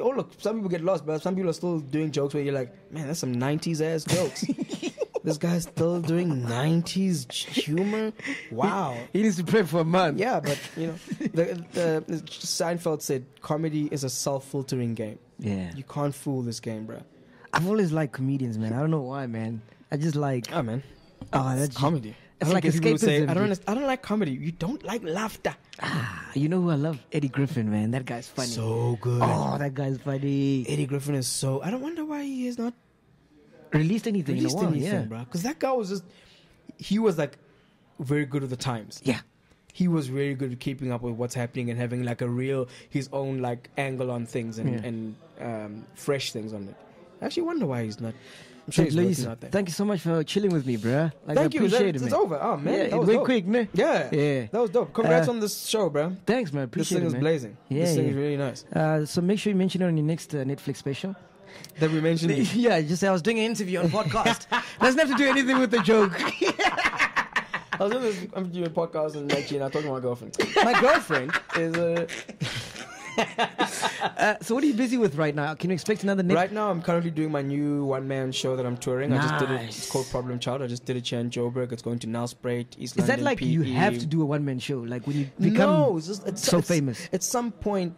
Speaker 3: Oh look, some people get lost, but some people are still doing jokes where you're like, man, that's some '90s ass jokes. this guy's still doing '90s humor. Wow.
Speaker 2: He needs to prep for a month.
Speaker 3: Yeah, but you know, the, the, the Seinfeld said comedy is a self-filtering game.
Speaker 2: Yeah.
Speaker 3: You can't fool this game, bro.
Speaker 2: I've always liked comedians, man. I don't know why, man. I just like.
Speaker 3: Oh man,
Speaker 2: Oh,
Speaker 3: it's
Speaker 2: that's
Speaker 3: comedy.
Speaker 2: It's like
Speaker 3: who say,
Speaker 2: escapism,
Speaker 3: I don't, understand, I don't like comedy. You don't like laughter.
Speaker 2: Ah, you know who I love? Eddie Griffin, man. That guy's funny.
Speaker 3: So good.
Speaker 2: oh, that guy's funny.
Speaker 3: Eddie Griffin is so. I don't wonder why he has not
Speaker 2: Released anything
Speaker 3: released
Speaker 2: in a while,
Speaker 3: anything,
Speaker 2: yeah.
Speaker 3: bro. Because that guy was just. He was like very good with the times.
Speaker 2: Yeah.
Speaker 3: He was very good at keeping up with what's happening and having like a real his own like angle on things and
Speaker 2: Yeah.
Speaker 3: and um, fresh things on it. I actually wonder why he's not. I'm sure
Speaker 2: Thank,
Speaker 3: he's Loyiso, out there.
Speaker 2: thank you so much for chilling with me, bruh. Like,
Speaker 3: Thank
Speaker 2: I
Speaker 3: you.
Speaker 2: appreciate
Speaker 3: That-
Speaker 2: it,
Speaker 3: it's
Speaker 2: man.
Speaker 3: over. Oh man,
Speaker 2: yeah,
Speaker 3: that
Speaker 2: it
Speaker 3: was
Speaker 2: went
Speaker 3: dope.
Speaker 2: quick, ne?
Speaker 3: Yeah,
Speaker 2: Yeah.
Speaker 3: that was dope. Congrats
Speaker 2: Uh,
Speaker 3: on this show, bro.
Speaker 2: Thanks, man.
Speaker 3: Appreciate This
Speaker 2: Appreciate
Speaker 3: thing
Speaker 2: it,
Speaker 3: is
Speaker 2: man.
Speaker 3: blazing.
Speaker 2: Yeah,
Speaker 3: this thing
Speaker 2: yeah.
Speaker 3: is really nice.
Speaker 2: Uh, so make sure you mention it on your next uh, Netflix special.
Speaker 3: That we mentioned. it.
Speaker 2: yeah, just say I was doing an interview on podcast. Doesn't have to do anything with the joke.
Speaker 3: I was doing this, I'm a podcast and actually, and I talked to my girlfriend. My girlfriend is a.
Speaker 2: Uh, so what are you busy with right now? Can you expect another Nick?
Speaker 3: Right now, I'm currently doing my new one man show that I'm touring. I just did it.
Speaker 2: Nice.
Speaker 3: It's called Problem Child. I just did it here in Joburg. It's going to Nelspruit, East
Speaker 2: Is that
Speaker 3: London.
Speaker 2: like you have to do a one man show? Like when you become
Speaker 3: no, it's just, it's,
Speaker 2: so
Speaker 3: it's-
Speaker 2: famous?
Speaker 3: At some point,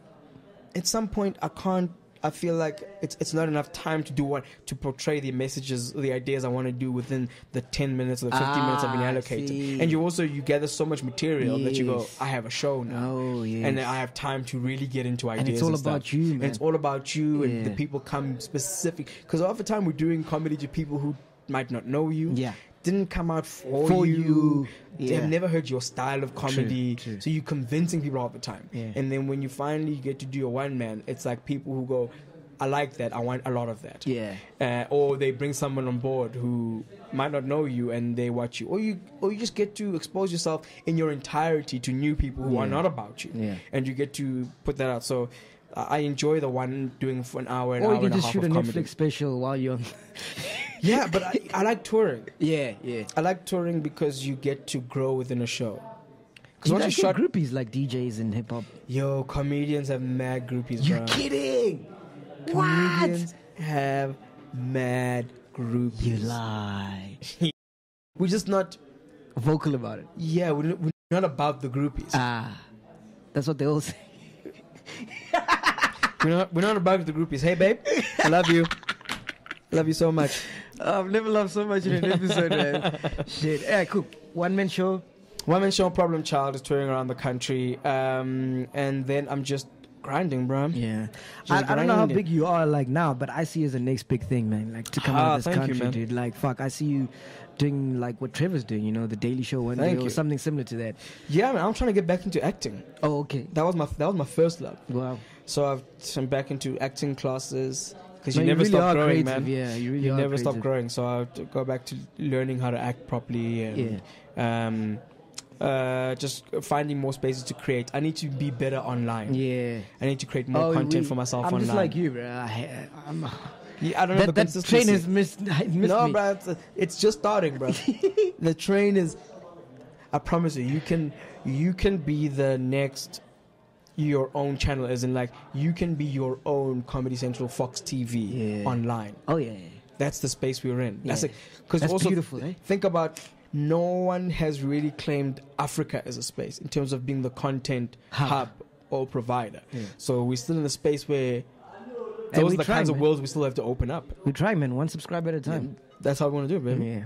Speaker 3: at some point, I can't. I feel like it's it's not enough time to do what to portray the messages, the ideas I want to do within the ten minutes or the fifteen minutes I've been
Speaker 2: Ah,
Speaker 3: allocated. And you also you gather so much material that you go, I have a show now.
Speaker 2: Oh yes.
Speaker 3: And I have time to really get into ideas.
Speaker 2: And it's all
Speaker 3: stuff.
Speaker 2: about you,
Speaker 3: And it's all about you, and the people come specific. Because half the time we're doing comedy to people who might not know you.
Speaker 2: Yeah.
Speaker 3: Didn't come out for,
Speaker 2: For
Speaker 3: you.
Speaker 2: you.
Speaker 3: They have never heard your style of comedy.
Speaker 2: true.
Speaker 3: So you're convincing people all the time.
Speaker 2: Yeah.
Speaker 3: And then when you finally get to do a one man, it's like people who go, I like that. I want a lot of that.
Speaker 2: Yeah.
Speaker 3: Uh, or they bring someone on board who might not know you and they watch you. Or you or you just get to expose yourself in your entirety to new people who are not about you.
Speaker 2: Yeah.
Speaker 3: And you get to put that out. So I enjoy the one doing for an hour, an
Speaker 2: Or
Speaker 3: hour
Speaker 2: you can
Speaker 3: and a
Speaker 2: just
Speaker 3: half
Speaker 2: shoot a
Speaker 3: of
Speaker 2: Netflix special while you're on.
Speaker 3: Yeah, but I, I like touring.
Speaker 2: yeah, yeah.
Speaker 3: I like touring because you get to grow within a show.
Speaker 2: Because
Speaker 3: once you shot,
Speaker 2: groupies like DJs in hip hop.
Speaker 3: yo, comedians have mad groupies.
Speaker 2: You're
Speaker 3: bro.
Speaker 2: kidding?
Speaker 3: Comedians have mad groupies.
Speaker 2: You lie.
Speaker 3: We're just not.
Speaker 2: Vocal about it.
Speaker 3: Yeah, we're, we're not about the groupies.
Speaker 2: Ah, that's what they all say.
Speaker 3: we're not. We're not about the groupies. Hey, babe, I love you. Love you so much.
Speaker 2: I've never loved so much in an episode, man. Shit. Yeah, cool. One man show.
Speaker 3: One man show Problem Child is touring around the country, um, and then I'm just grinding, bro.
Speaker 2: Yeah. I, I don't know how big you are like now, but I see you as the next big thing, man. Like to come out
Speaker 3: Ah,
Speaker 2: of this
Speaker 3: thank you,
Speaker 2: country,
Speaker 3: man.
Speaker 2: dude. Like fuck, I see you doing like what Trevor's doing, you know, the Daily Show one
Speaker 3: Thank
Speaker 2: day or something similar to that.
Speaker 3: Yeah, man, I'm trying to get back into acting.
Speaker 2: Oh, okay.
Speaker 3: That was my that was my first love.
Speaker 2: Wow.
Speaker 3: So I've I'm back into acting classes because
Speaker 2: No,
Speaker 3: you never
Speaker 2: really
Speaker 3: stop growing,
Speaker 2: creative,
Speaker 3: man.
Speaker 2: Yeah, you really
Speaker 3: you never stop growing. So I go back to learning how to act properly and um, uh, just finding more spaces to create. I need to be better online.
Speaker 2: Yeah.
Speaker 3: I need to create more
Speaker 2: Oh,
Speaker 3: content
Speaker 2: we-
Speaker 3: for myself
Speaker 2: I'm
Speaker 3: online.
Speaker 2: just like you, bro. I, I'm,
Speaker 3: Yeah, I don't know
Speaker 2: that,
Speaker 3: the
Speaker 2: that train
Speaker 3: consistency.
Speaker 2: has missed, has missed
Speaker 3: no,
Speaker 2: me.
Speaker 3: bro, it's, it's just starting, bro. the train is. I promise you, you can you can be the next your own channel, as in like you can be your own Comedy Central, Fox TV
Speaker 2: Yeah.
Speaker 3: online.
Speaker 2: Oh yeah.
Speaker 3: That's the space we're in. That's
Speaker 2: Yeah.
Speaker 3: it. Because also
Speaker 2: beautiful, eh?
Speaker 3: think about no one has really claimed Africa as a space in terms of being the content
Speaker 2: Hub.
Speaker 3: hub, or provider.
Speaker 2: Yeah.
Speaker 3: So we're still in a space where those are the
Speaker 2: try,
Speaker 3: kinds
Speaker 2: man.
Speaker 3: of worlds we still have to open up.
Speaker 2: We try, man. One subscriber at a time.
Speaker 3: That's how we want to do it, baby.
Speaker 2: Yeah.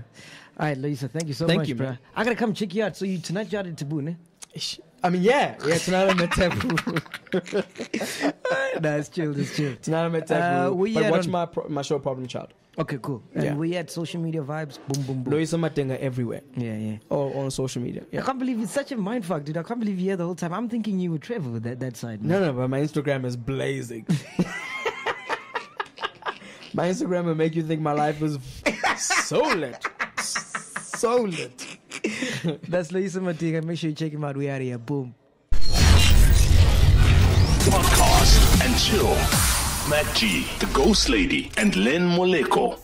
Speaker 2: All right, Loyiso. Thank you so
Speaker 3: Thank
Speaker 2: much,
Speaker 3: you,
Speaker 2: bro.
Speaker 3: man.
Speaker 2: I gotta come check you out. So you tonight you out at Taboo, ne?
Speaker 3: I mean, yeah, yeah. Tonight I'm at Taboo.
Speaker 2: nah, it's chill. It's chill.
Speaker 3: Tonight I'm at Taboo.
Speaker 2: Uh, we
Speaker 3: but watch
Speaker 2: on-
Speaker 3: my pro- my show Problem Child.
Speaker 2: Okay, cool. And
Speaker 3: Yeah.
Speaker 2: we had social media vibes. Boom, boom, boom.
Speaker 3: Loyiso Madinga everywhere.
Speaker 2: Yeah, yeah.
Speaker 3: Or on social media. Yeah.
Speaker 2: I can't believe it's such a mind fuck, dude. I can't believe you're here the whole time. I'm thinking you would travel with that, that side.
Speaker 3: No,
Speaker 2: Man.
Speaker 3: no, but my Instagram is blazing. my Instagram will make you think my life was so lit. So lit.
Speaker 2: That's Loyiso Madinga. Make sure you check him out. We out of here. Boom.
Speaker 1: Podcast and chill. MacG, the Ghost Lady, and Lenn Moleko.